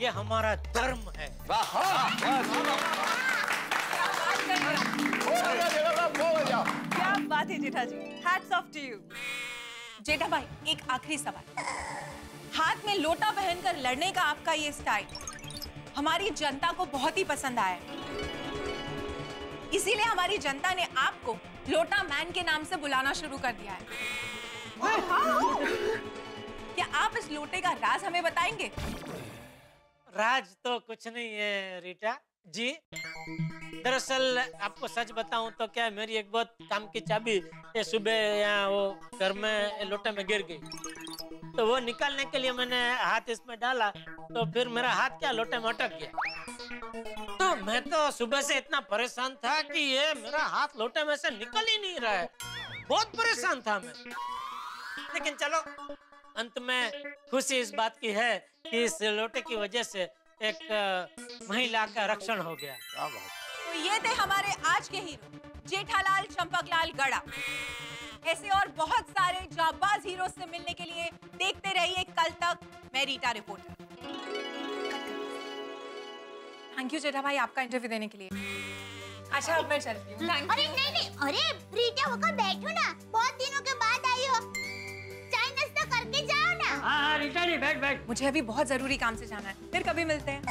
ये हमारा धर्म है। क्या बात है Jetha ji hats off to you Jetha भाई एक आखिरी सवाल। हाथ में लोटा पहनकर लड़ने का आपका ये स्टाइल हमारी जनता को बहुत ही पसंद आया। इसीलिए हमारी जनता ने आपको लोटा मैन के नाम से बुलाना शुरू कर दिया है। क्या आप इस लोटे का राज हमें बताएँगे? राज तो कुछ नहीं है, रीटा। जी? दरअसल, आपको सच बताऊँ तो क्या मेरी एक बहुत काम की चाबी सुबह यहाँ वो घर में लोटे में गिर गई। तो वो निकालने के लिए मैंने हाथ इसमें डाला तो फिर मेरा हाथ क्या लोटे में अटक गया। तो मैं तो सुबह से इतना परेशान था कि ये मेरा हाथ लोटे में से निकल ही नहीं रहा है। बहुत परेशान था मैं। लेकिन चलो अंत में खुशी इस बात की है कि इस लोटे की वजह से एक महिला का रक्षण हो गया। तो ये थे हमारे आज के हीरो जेठालाल चंपकलाल गड़ा। ऐसे और बहुत सारे जाबाज हीरो से मिलने के लिए देखते रहिए कल तक मैं Rita reporter. Thank you Jetha भाई आपका इंटरव्यू देने के लिए। अच्छा अब मैं चलती हूँ। अरे नहीं नहीं अरे रीटा होकर बैठो ना। बहुत दिनों के बाद हाँ हाँ बैठ बैठ मुझे अभी बहुत ज़रूरी काम से जाना है फिर कभी मिलते हैं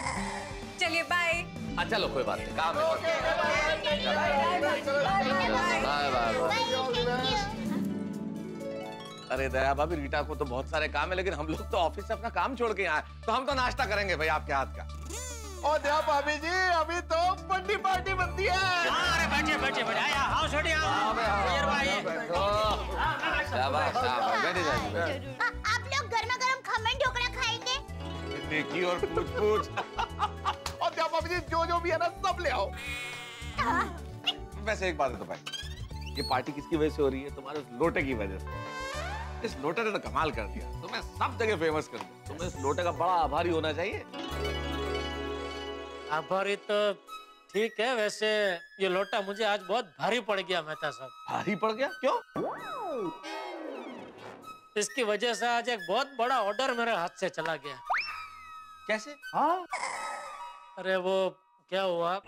चलिए बाय हाँ चलो कोई बात नहीं काम है बाय बाय अरे दया भाभी रीटा को तो बहुत सारे काम है लेकिन हम लोग तो ऑफ़िस से अपना काम छोड़ के यहाँ आए तो हम तो नाश्ता करेंगे भाई आपके हाथ का और दया भाभी जी अभी तो बड़ी पार्टी बनती है अरे बैठिए बैठिए बैठिए आओ छोटी आओ आप लोग गर्मा खमन ढोकला खाएँगे? देखी और पूछ पूछ और दया भाभी जी जो जो भी है ना सब ले आओ। वैसे एक बात है तो भाई ये पार्टी किसकी वजह से हो रही है? तुम्हारे उस लोटे की वजह से। इस लोटे ने तो कमाल कर दिया। तुम्हें सब जगह फ़ेमस कर दिया। तुम्हें इस लोटे का बड़ा आभारी होना चाहिए। आभारी तो ठीक है वैसे ये लोटा मुझे आज बहुत भारी पड़ गया मेहता साहब। भारी पड़ गया? क्यों? इसकी वजह से आज एक बहुत बड़ा ऑर्डर मेरे हाथ से चला गया। कैसे? हाँ। अरे वो क्या हुआ?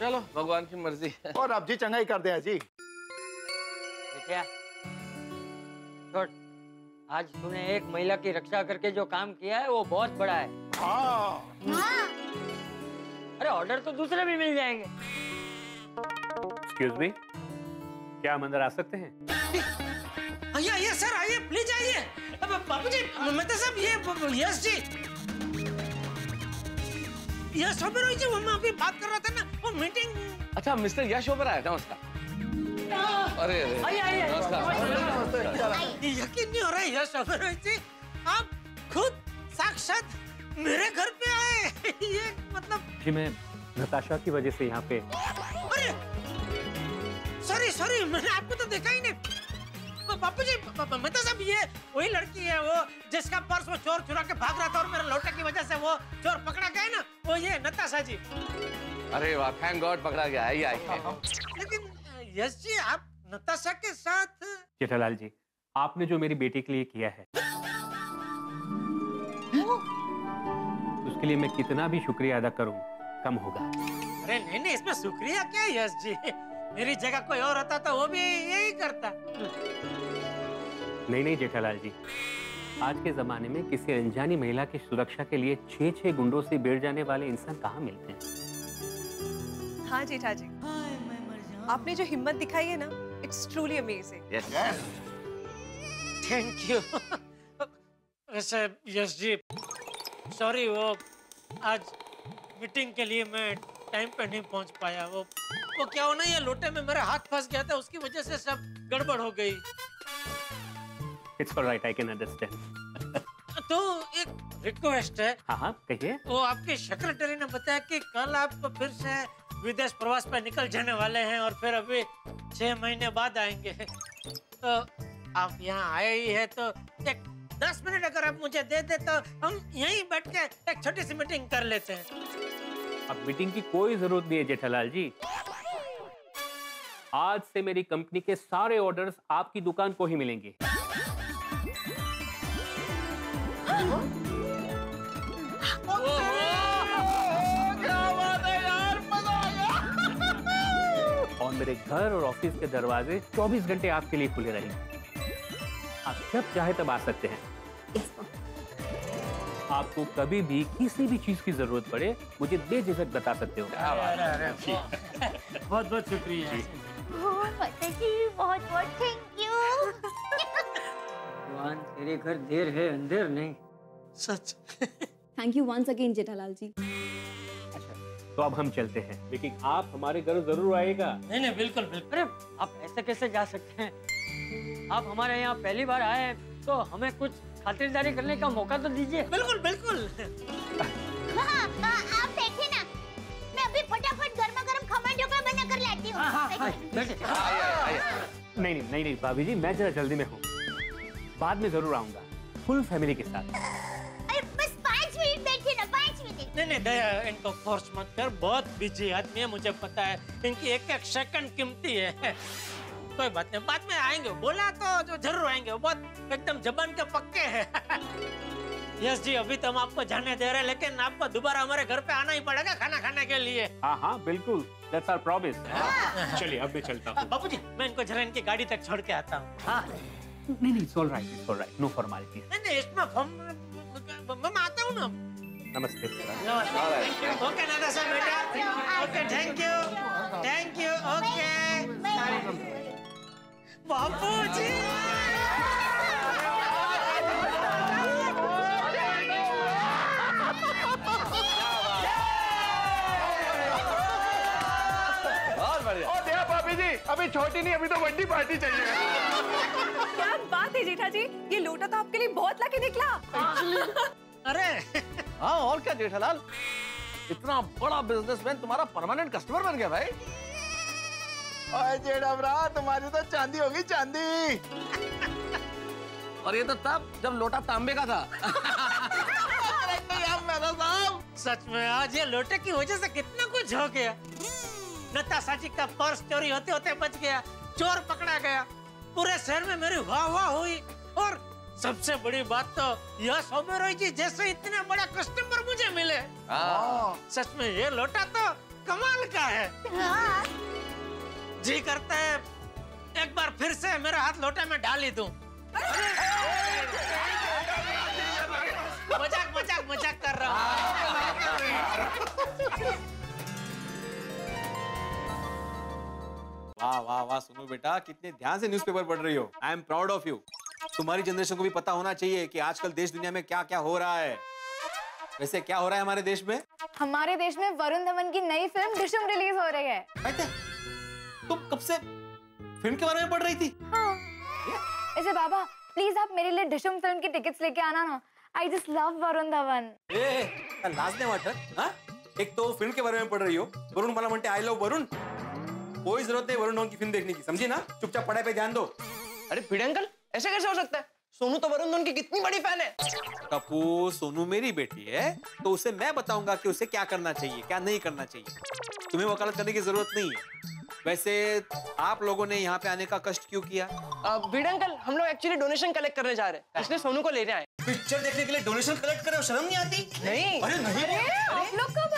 चलो। भगवान की मर्ज़ी। और आप जी चंगाई कर दे जी क्या छोड़ आज तूने एक महिला की रक्षा करके जो काम किया है वो बहुत बड़ा है। अरे ऑर्डर तो दूसरे भी मिल जाएँगे। एक्सक्यूज मी क्या हम अंदर आ सकते हैं? आइए आइए सर आइए प्लीज़ आइए। अब बाबू जी मेहता साहब ये यस जी। यस ओबेरॉय जी हम अभी बात कर रहे थे ना वो मीटिंग अच्छा मिस्टर यश ओबेरॉय था नमस्कार। अरे अरे आइए आइए नमस्कार। यकीन नहीं हो रहा है यश ओबेरॉय आप खुद साक्षात मेरे घर पे आए ये मतलब जी मैं नताशा की वजह से यहाँ पे अरे! सॉरी सॉरी मैंने आपको तो देखा ही नहीं। बापू जी मेहता साहब ये वही लड़की है वो जिसका पर्स वो चोर चुरा के भाग रहा था और मेरे लोटे की वजह से वो चोर पकड़ा गया ना वो ये नताशा जी। अरे वाह थैंक गॉड पकड़ा गया आइए आइए। लेकिन यश जी आप नताशा के साथ। जेठालाल जी आपने जो मेरी बेटी के लिए किया है उसके लिए मैं कितना भी शुक्रिया अदा करूँ कम होगा। अरे नहीं नहीं इसमें शुक्रिया क्या है यश जी? मेरी जगह कोई और होता तो वो भी यही करता। नहीं नहीं जेठालाल जी आज के जमाने में किसी अनजानी महिला की सुरक्षा के लिए छह छह गुंडों से बैठ जाने वाले इंसान कहाँ मिलते हैं? हाँ जेठा जी आपने जो हिम्मत दिखाई है ना it's truly amazing thank you वैसे यश जी सॉरी वो आज मीटिंग के लिए मैं टाइम पे नहीं पहुँच पाया। वो वो क्या हो ना ये लोटे में मेरा हाथ फंस गया था उसकी वजह से सब गड़बड़ हो गई। It's alright I can understand तो एक रिक्वेस्ट है। हाँ हाँ कहिए। वो आपके सेक्रेटरी ने बताया कि कल आप फिर से विदेश प्रवास पर निकल जाने वाले हैं और फिर अभी छह महीने बाद आएँगे। तो आप यहाँ आए ही है तो एक दस मिनट अगर आप मुझे दे दे तो हम यहीं बैठ के एक छोटी सी मीटिंग कर लेते हैं। अब मीटिंग की कोई ज़रूरत नहीं है जेठालाल जी। आज से मेरी कंपनी के सारे ऑर्डर्स आपकी दुकान को ही मिलेंगे। मेरे घर और ऑफ़िस के दरवाजे 24 घंटे आपके लिए खुले रहेंगे। आप जब चाहे तब आ सकते हैं। आपको कभी भी किसी भी चीज़ की ज़रूरत पड़े मुझे बेझिझक बता सकते हो। बहुत बहुत शुक्रिया। बहुत बहुत थैंक यू भगवान तेरे घर देर है अंधेर नहीं। सच। Thank you once again Jethalal ji. तो अब हम चलते हैं। लेकिन आप हमारे घर ज़रूर आएगा। नहीं नहीं बिल्कुल बिल्कुल। अरे आप ऐसे कैसे जा सकते हैं? आप हमारे यहाँ पहली बार आए हैं तो हमें कुछ खातिरदारी करने का मौका तो दीजिए। बिल्कुल बिल्कुल। हाँ, हाँ, आप बैठे ना मैं अभी फटाफट गर्मा गर्म खमन ढोकला बना कर लाती हूँ। नहीं नहीं नहीं नहीं भाभी जी मैं जरा जल्दी में हूँ। बाद में ज़रूर आऊँगा फुल फैमिली के साथ। नहीं नहीं दया इनको फोर्स मत कर बहुत बिज़ी आदमी है मुझे पता है। इनकी एक एक सेकंड कीमती है। कोई बात नहीं बाद में आएँगे। बोला तो जो ज़रूर आएँगे बहुत एकदम जबान के पक्के हैं। यस जी अभी तो हम आपको जाने दे रहे हैं लेकिन आपको दोबारा हमारे घर पे आना ही पड़ेगा खाना खाने के लिए। हाँ हाँ बिल्कुल। दैट्स आवर प्रॉमिस चलिए अब मैं चलता हूँ। बाबू जी मैं इनको जरा इनकी गाड़ी तक छोड़ के आता हूँ। हाँ। नहीं नहीं it's alright it's alright no formalities नहीं नहीं इसमें फॉर्म मैं आता हूँ ना। नमस्ते। ओके नाना साहब बेटा okay thank you thank you okay Bapu ji बहुत बढ़िया ओ जी अभी छोटी नहीं अभी तो बड़ी पार्टी चाहिए। क्या बात है जेठा जी ये लोटा तो आपके लिए बहुत लकी निकला। अरे हाँ और क्या जेठालाल? इतना बड़ा बिजनेसमैन तुम्हारा परमानेंट कस्टमर बन गया भाई। ओए जेड़ा भरा तुम्हारी तो चांदी होगी चांदी। और ये तो तब जब लोटा तांबे का था। सच में आज ये लोटे की वजह से कितना कुछ हो गया। नताशा जी का पर्स चोरी होते होते बच गया चोर पकड़ा गया। पूरे शहर में मेरी वाह वाह हुई और सबसे बड़ी बात तो यह सोमेरोई जी जैसे इतने बड़ा कस्टमर मुझे मिले। सच में ये लोटा तो कमाल का है। जी करता है। एक बार फिर से मेरा हाथ लोटे में डाल ही दूँ। मज़ाक मज़ाक मज़ाक कर रहा हूँ। वाह वाह वाह सुनो बेटा कितने ध्यान से न्यूज़पेपर पढ़ रही हो। I am proud of you तुम्हारी जनरेशन को भी पता होना चाहिए कि आजकल देश दुनिया में क्या क्या हो रहा है। वैसे क्या हो रहा है हमारे देश में? हमारे देश में वरुण धवन की नई फ़िल्म डिशम रिलीज़ हो रही है। तुम कब से फ़िल्म के बारे में पढ़ रही थी? हाँ। ऐसे बाबा प्लीज़ आप मेरे लिए डिशम फ़िल्म की टिकट्स लेके आना ना। I just love Varun Dhawan. ए, ए, लाज नाही वाटत हाँ? एक तो फ़िल्म के बारे में पढ़ रही हो। वरुण मला म्हणते आई लव वरुण। कोई ज़रूरत नहीं वरुण धवन की फ़िल्म देखने की समझी ना? चुपचाप पढ़ाई पे ध्यान दो। अरे भिड़े अंकल ऐसे कैसे हो सकता है? सोनू तो वरुण धवन की कितनी बड़ी फ़ैन है। कपू सोनू मेरी बेटी है तो उसे मैं बताऊँगा कि उसे क्या करना चाहिए क्या नहीं करना चाहिए। तुम्हें वकालत करने की ज़रूरत नहीं है। वैसे आप लोगों ने यहाँ पे आने का कष्ट क्यों किया? भिड़े अंकल हम लोग एक्चुअली डोनेशन कलेक्ट करने जा रहे हैं। इसलिए सोनू को लेने आए पिक्चर देखने के लिए डोनेशन कलेक्ट करे शर्म नहीं आती? नहीं। अरे नहीं। आप लोग कब आए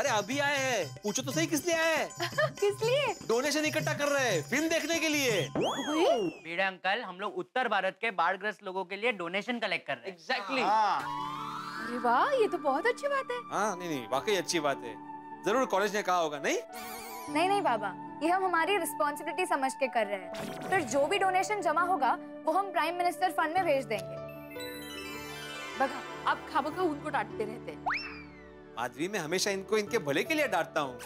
अरे अभी आए हैं। पूछो तो सही किस लिए आए किस लिए? डोनेशन इकट्ठा कर रहे हैं फ़िल्म देखने के लिए। बीड़ा अंकल हम लोग उत्तर भारत के बाढ़ग्रस्त लोगों के लिए डोनेशन कलेक्ट कर रहे हैं। एग्जैक्टली अरे वाह ये तो बहुत अच्छी बात है। हाँ नहीं नहीं वाकई अच्छी बात है। ज़रूर कॉलेज ने कहा होगा नहीं? नहीं नहीं बाबा ये हम हमारी रिस्पॉन्सिबिलिटी समझ के कर रहे हैं। फिर जो भी डोनेशन जमा होगा वो हम प्राइम मिनिस्टर फंड में भेज देंगे। बघा आप खामखा उनको डांटते रहते हैं। माधवी मैं हमेशा इनको इनके भले के लिए डांटता हूँ।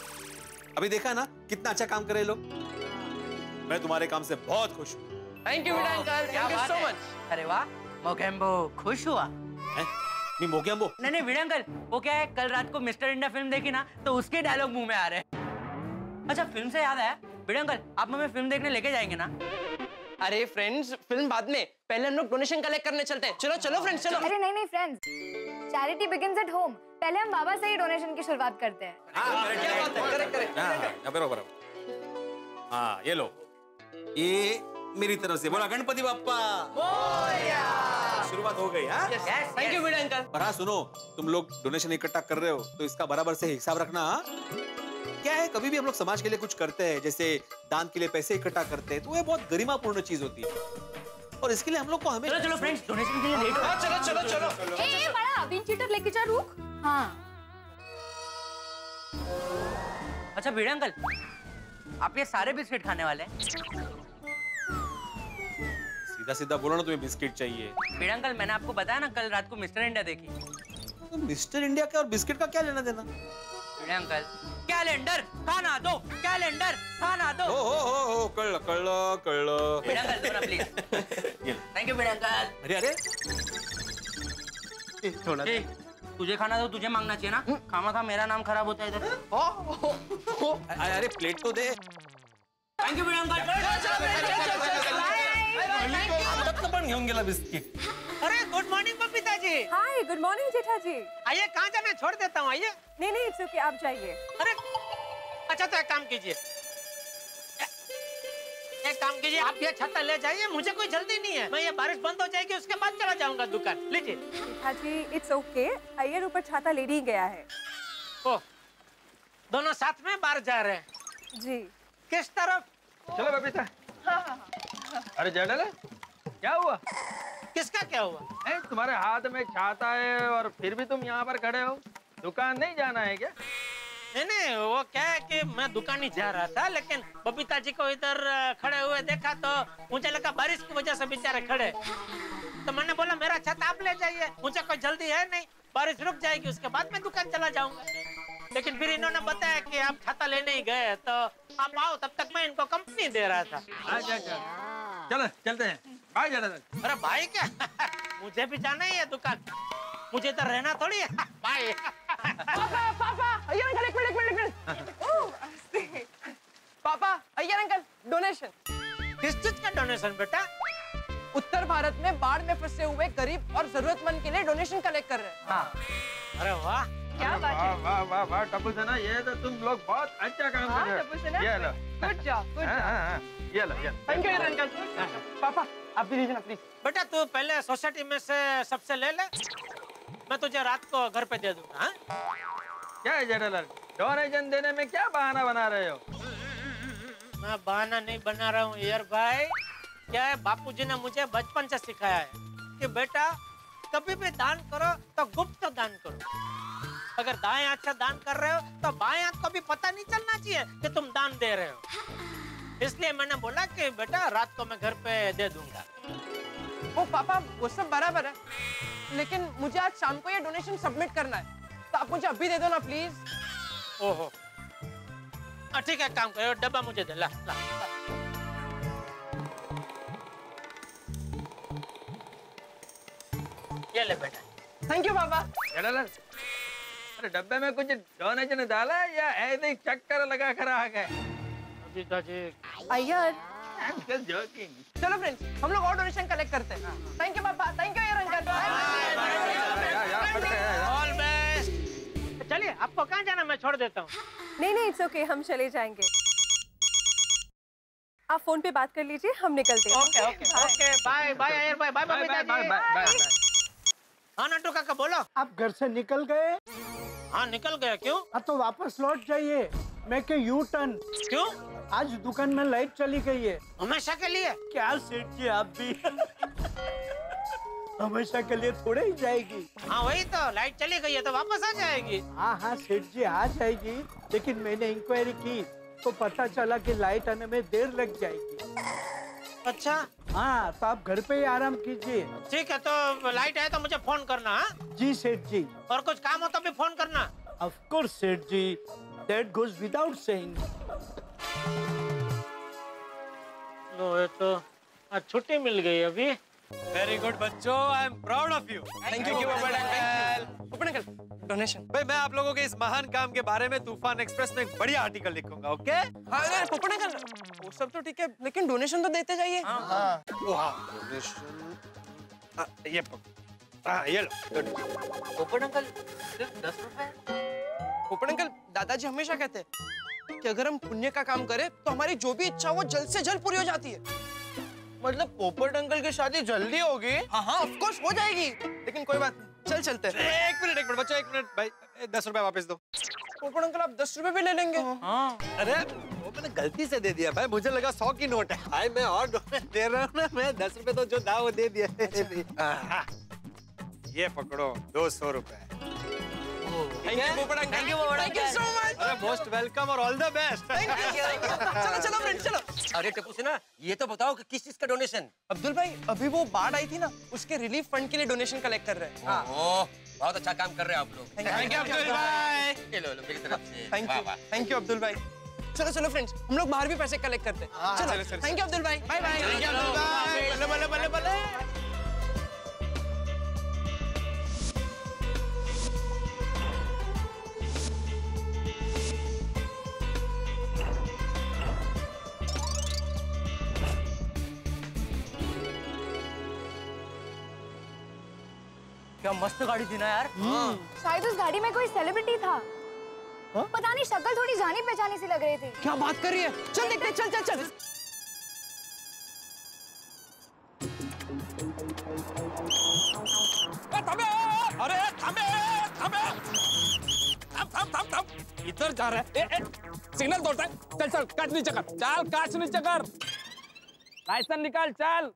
अभी देखा ना कितना अच्छा काम करे लोग। मैं तुम्हारे काम से बहुत खुश हूँ। Thank you uncle thank you so much अरे वाह मोकेम्बो खुश हुआ। नहीं मोगेम्बो। नहीं नहीं वीडियो अंकल वो क्या है कल रात को मिस्टर इंडिया फ़िल्म देखी ना तो उसके डायलॉग मुँह में आ रहे हैं। अच्छा फ़िल्म से याद आया वीडियो अंकल आप हमें फ़िल्म देखने लेके जाएँगे ना? अरे फ्रेंड्स फ़िल्म बाद में। पहले हम लोग डोनेशन कलेक्ट करने चलते हैं। चलो चलो फ्रेंड्स चलो। अरे नहीं नहीं friends charity begins at home पहले हम बाबा से ही डोनेशन की शुरुआत करते हैं। हाँ, बराबर बराबर। हाँ ये लो। ये मेरी तरफ़ से। बोला गणपति बाप्पा। शुरुआत हो गई हाँ? थैंक यू अंकल पर हाँ सुनो तुम लोग डोनेशन इकट्ठा कर रहे हो तो इसका बराबर से हिसाब रखना हाँ? क्या है कभी भी हम लोग समाज के लिए कुछ करते हैं जैसे दान के लिए पैसे इकट्ठा करते हैं तो ये बहुत गरिमापूर्ण चीज़ होती है। और इसके लिए हम लोग को हमें चलो चलो फ्रेंड्स डोनेशन के लिए लेट हाँ, चलो चलो चलो। ए, बड़ा बिन चीटर लेके जा रुक। हाँ। अच्छा वीडियो अंकल आप ये सारे बिस्किट खाने वाले हैं? सीधा सीधा बोलो ना तुम्हें बिस्किट चाहिए। वीडियो अंकल मैंने आपको बताया ना कल रात को मिस्टर इंडिया देखी। तो मिस्टर इंडिया का और बिस्किट का क्या लेना देना वीडियो अंकल कैलेंडर खाना दो कैलेंडर खाना दो। हो हो हो हो कळलं कळलं कळलं. प्लीज़ ये थैंक यू. वीडियो अंकल अरे अरे. थोड़ा तुझे खाना तो तुझे मांगना चाहिए ना खामा खा मेरा नाम खराब होता है इधर अरे अरे प्लेट तो दे. थैंक यू आता पण घेऊन गेला बिस्किट. अरे good morning Babita ji hi good morning Jetha ji आइए कहाँ जाना छोड़ देता हूँ आइए. नहीं नहीं इट्स ओके आप जाइए. अरे अच्छा तो एक काम कीजिए। एक काम कीजिए आप ये छत्ता ले जाइए मुझे कोई जल्दी नहीं है। मैं ये बारिश बंद हो जाएगी उसके बाद चला जाऊँगा दुकान। लीजिए। जी इट्स ओके अय्यर ऊपर छाता ले ही गया है। ओ दोनों साथ में बाहर जा रहे हैं। जी। किस तरफ़? चलो बबीता। अरे जडल क्या हुआ? किसका क्या हुआ? नहीं तुम्हारे हाथ में छाता है और फिर भी तुम यहाँ पर खड़े हो। दुकान नहीं जाना है क्या? नहीं नहीं वो क्या है कि मैं दुकान ही जा रहा था लेकिन बबीता जी को इधर खड़े हुए देखा तो मुझे लगा बारिश की वजह से बेचारे खड़े तो मैंने बोला मेरा छत आप ले जाइए मुझे कोई जल्दी है नहीं बारिश रुक जाएगी उसके बाद मैं दुकान चला जाऊँगा लेकिन फिर इन्होंने बताया कि आप छाता लेने ही गए तो आप आओ तब तक मैं इनको कंपनी दे रहा था अच्छा अच्छा चलो चलते हैं बाय जडल अरे भाई क्या मुझे भी जाना ही है दुकान मुझे इधर रहना थोड़ी है बाय पापा पापा अय्यर अंकल एक मिनट एक मिनट एक मिनट। ओह, पापा अय्यर अंकल डोनेशन बेटा? उत्तर भारत में बाढ़ में फंसे हुए गरीब और जरूरतमंद के लिए डोनेशन कलेक्ट कर रहे हैं। हाँ। अरे वाह। क्या बात है? वाह वाह वाह टप्पू सेना ये तो तुम लोग बहुत अच्छा काम हाँ, कर रहे टप्पू सेना, ये लो। गुड जॉब गुड हाँ, हाँ, जॉब हाँ, ये लो ये थैंक यू अंकल। पापा आप भी दीजिए ना प्लीज़ बेटा तू पहले सोसाइटी में से सबसे ले ले। मैं तुझे रात को घर पे दे दूँगा हाँ? क्या है जेठालाल? डोनेशन देने में क्या बहाना बना रहे हो? मैं बहाना नहीं बना रहा हूँ यार भाई। क्या है बापूजी ने मुझे बचपन से सिखाया है कि बेटा कभी भी दान करो तो गुप्त दान करो। अगर दाएँ हाथ से दान कर रहे हो तो बाएँ हाथ को भी पता नहीं चलना चाहिए कि तुम दान दे रहे हो। इसलिए मैंने बोला कि बेटा रात को मैं घर पे दे दूँगा। ओ पापा वो सब बराबर है। लेकिन मुझे आज शाम को ये डोनेशन सबमिट करना है। तो आप मुझे अभी दे दो ना प्लीज़ ओहो। हाँ, ठीक है काम करो डब्बा मुझे दे ला ला। ये ले बेटा। थैंक यू पापा। अरे डब्बे में कुछ डोनेशन डाला है या ऐसे ही चक्कर लगा कर आ गए। अय्यर। I'm just joking. चलो फ्रेंड्स हम लोग और डोनेशन कलेक्ट करते हैं थैंक यू पापा थैंक यू ऑल बेस्ट चलिए आपको कहाँ जाना मैं छोड़ देता हूँ नहीं नहीं इट्स ओके हम चले जाएँगे आप फ़ोन पे बात कर लीजिए हम निकलते हैं okay okay okay bye bye Iyer bye bye bye, bye, bye, bye, bye, bye. हाँ नटू काका बोलो आप घर से निकल गए हाँ निकल गया क्यों अब तो वापस लौट जाइए मैं के यू टर्न क्यों आज दुकान में लाइट चली गई है। हमेशा के लिए? क्या सेठ जी आप भी? हमेशा के लिए थोड़े ही जाएगी। हाँ वही तो लाइट चली गई है तो वापस आ जाएगी। हाँ हाँ सेठ जी आ जाएगी लेकिन मैंने इंक्वायरी की तो पता चला कि लाइट आने में देर लग जाएगी। अच्छा? हाँ तो आप घर पे ही आराम कीजिए। ठीक है तो लाइट आए तो मुझे फ़ोन करना हाँ? जी सेठ जी और कुछ काम हो तो भी फ़ोन करना। ऑफ़ कोर्स सेठ जी दैट गोज विदाउट सेइंग लो ये तो आज छुट्टी मिल गई अभी। वेरी गुड बच्चों I am proud of you thank you donation भाई मैं आप लोगों के इस महान काम के बारे में तूफ़ान एक्सप्रेस में एक बढ़िया आर्टिकल लिखूँगा ओके हाँ अंकल वो सब तो ठीक है लेकिन डोनेशन तो देते जाइए। ये हाँ, ये लो पोपट अंकल सिर्फ़ दस रुपए? दादाजी हमेशा कहते हैं कि अगर हम पुण्य का काम करें तो हमारी जो भी इच्छा हो वो जल्द से जल्द पूरी हो जाती है। मतलब पोपट अंकल की शादी जल्दी होगी? हाँ हाँ ऑफ़ कोर्स हो जाएगी। लेकिन कोई बात नहीं चल चलते हैं। एक मिनट एक मिनट बच्चों एक मिनट। भाई दस रुपए वापस दो। पोपट अंकल आप दस रुपए भी ले लेंगे। हाँ। अरे वो मैंने गलती से दे दिया भाई। मुझे लगा सौ की नोट है। भाई मैं और दे रहा हूँ ना मैं दस रुपए तो जो था वो दे दिया। हाँ, ये पकड़ो दो सौ रुपए। Thank you Popat uncle thank you Popat thank you so much अरे मोस्ट वेलकम और ऑल द बेस्ट चलो चलो फ्रेंड्स चलो. अरे टप्पू से ना ये तो बताओ कि किस चीज़ का डोनेशन अब्दुल भाई अभी वो बाढ़ आई थी ना उसके रिलीफ फंड के लिए डोनेशन कलेक्ट कर रहे हैं. ओह बहुत अच्छा काम कर रहे हैं आप लोग. Thank you, अब्दुल भाई। ये लो लो मेरी तरफ़ से. Thank you thank you Abdul भाई. चलो चलो फ्रेंड्स हम लोग बाहर भी पैसे कलेक्ट करते हैं. चलो, चलो थैंक यू अब्दुल भाई. Bye bye Thank you, Abdul भाई। बल्ले बल्ले बल्ले बल्ले. क्या मस्त गाड़ी थी ना यार। शायद उस गाड़ी में कोई सेलिब्रिटी था। हा? पता नहीं शक्ल थोड़ी जानी पहचानी सी लग रही थी। क्या बात कर रही है? चल देखते हैं, चल चल चल। अरे थमे थमे! थम थम थम थम। इधर जा रहा है। ए, ए, सिग्नल तोड़ता है। चल चल काच नीचे कर। चल काच नीचे कर। लाइसेंस निकाल चल।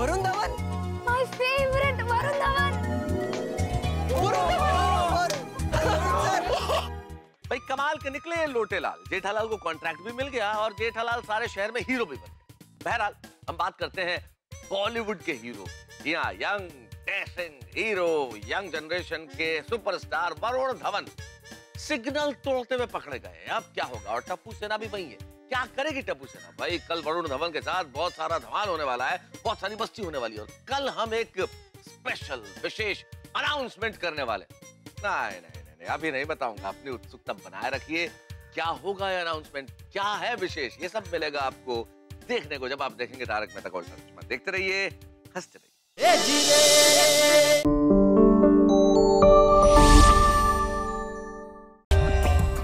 वरुण धवन माय फेवरेट वरुण धवन भाई कमाल के निकले ये लोटेलाल। जेठालाल को कॉन्ट्रैक्ट भी मिल गया और जेठालाल सारे शहर में हीरो भी बन गए। बहरहाल हम बात करते हैं बॉलीवुड के हीरो जी हाँ young dashing hero young generation के सुपरस्टार वरुण धवन। सिग्नल तोड़ते हुए पकड़े गए अब क्या होगा? और टप्पू सेना भी वही है। क्या करेगी टप्पू सेना? भाई कल वरुण धवन के साथ बहुत सारा धमाल होने वाला है बहुत सारी मस्ती होने वाली है और कल हम एक स्पेशल विशेष अनाउंसमेंट करने वाले। नहीं नहीं नहीं, अभी नहीं बताऊँगा अपनी उत्सुकता बनाए रखिए। क्या होगा ये अनाउंसमेंट क्या है विशेष? ये सब मिलेगा आपको देखने को जब आप देखेंगे तारक मेहता का उल्टा चश्मा देखते रहिए हँसते रहिए।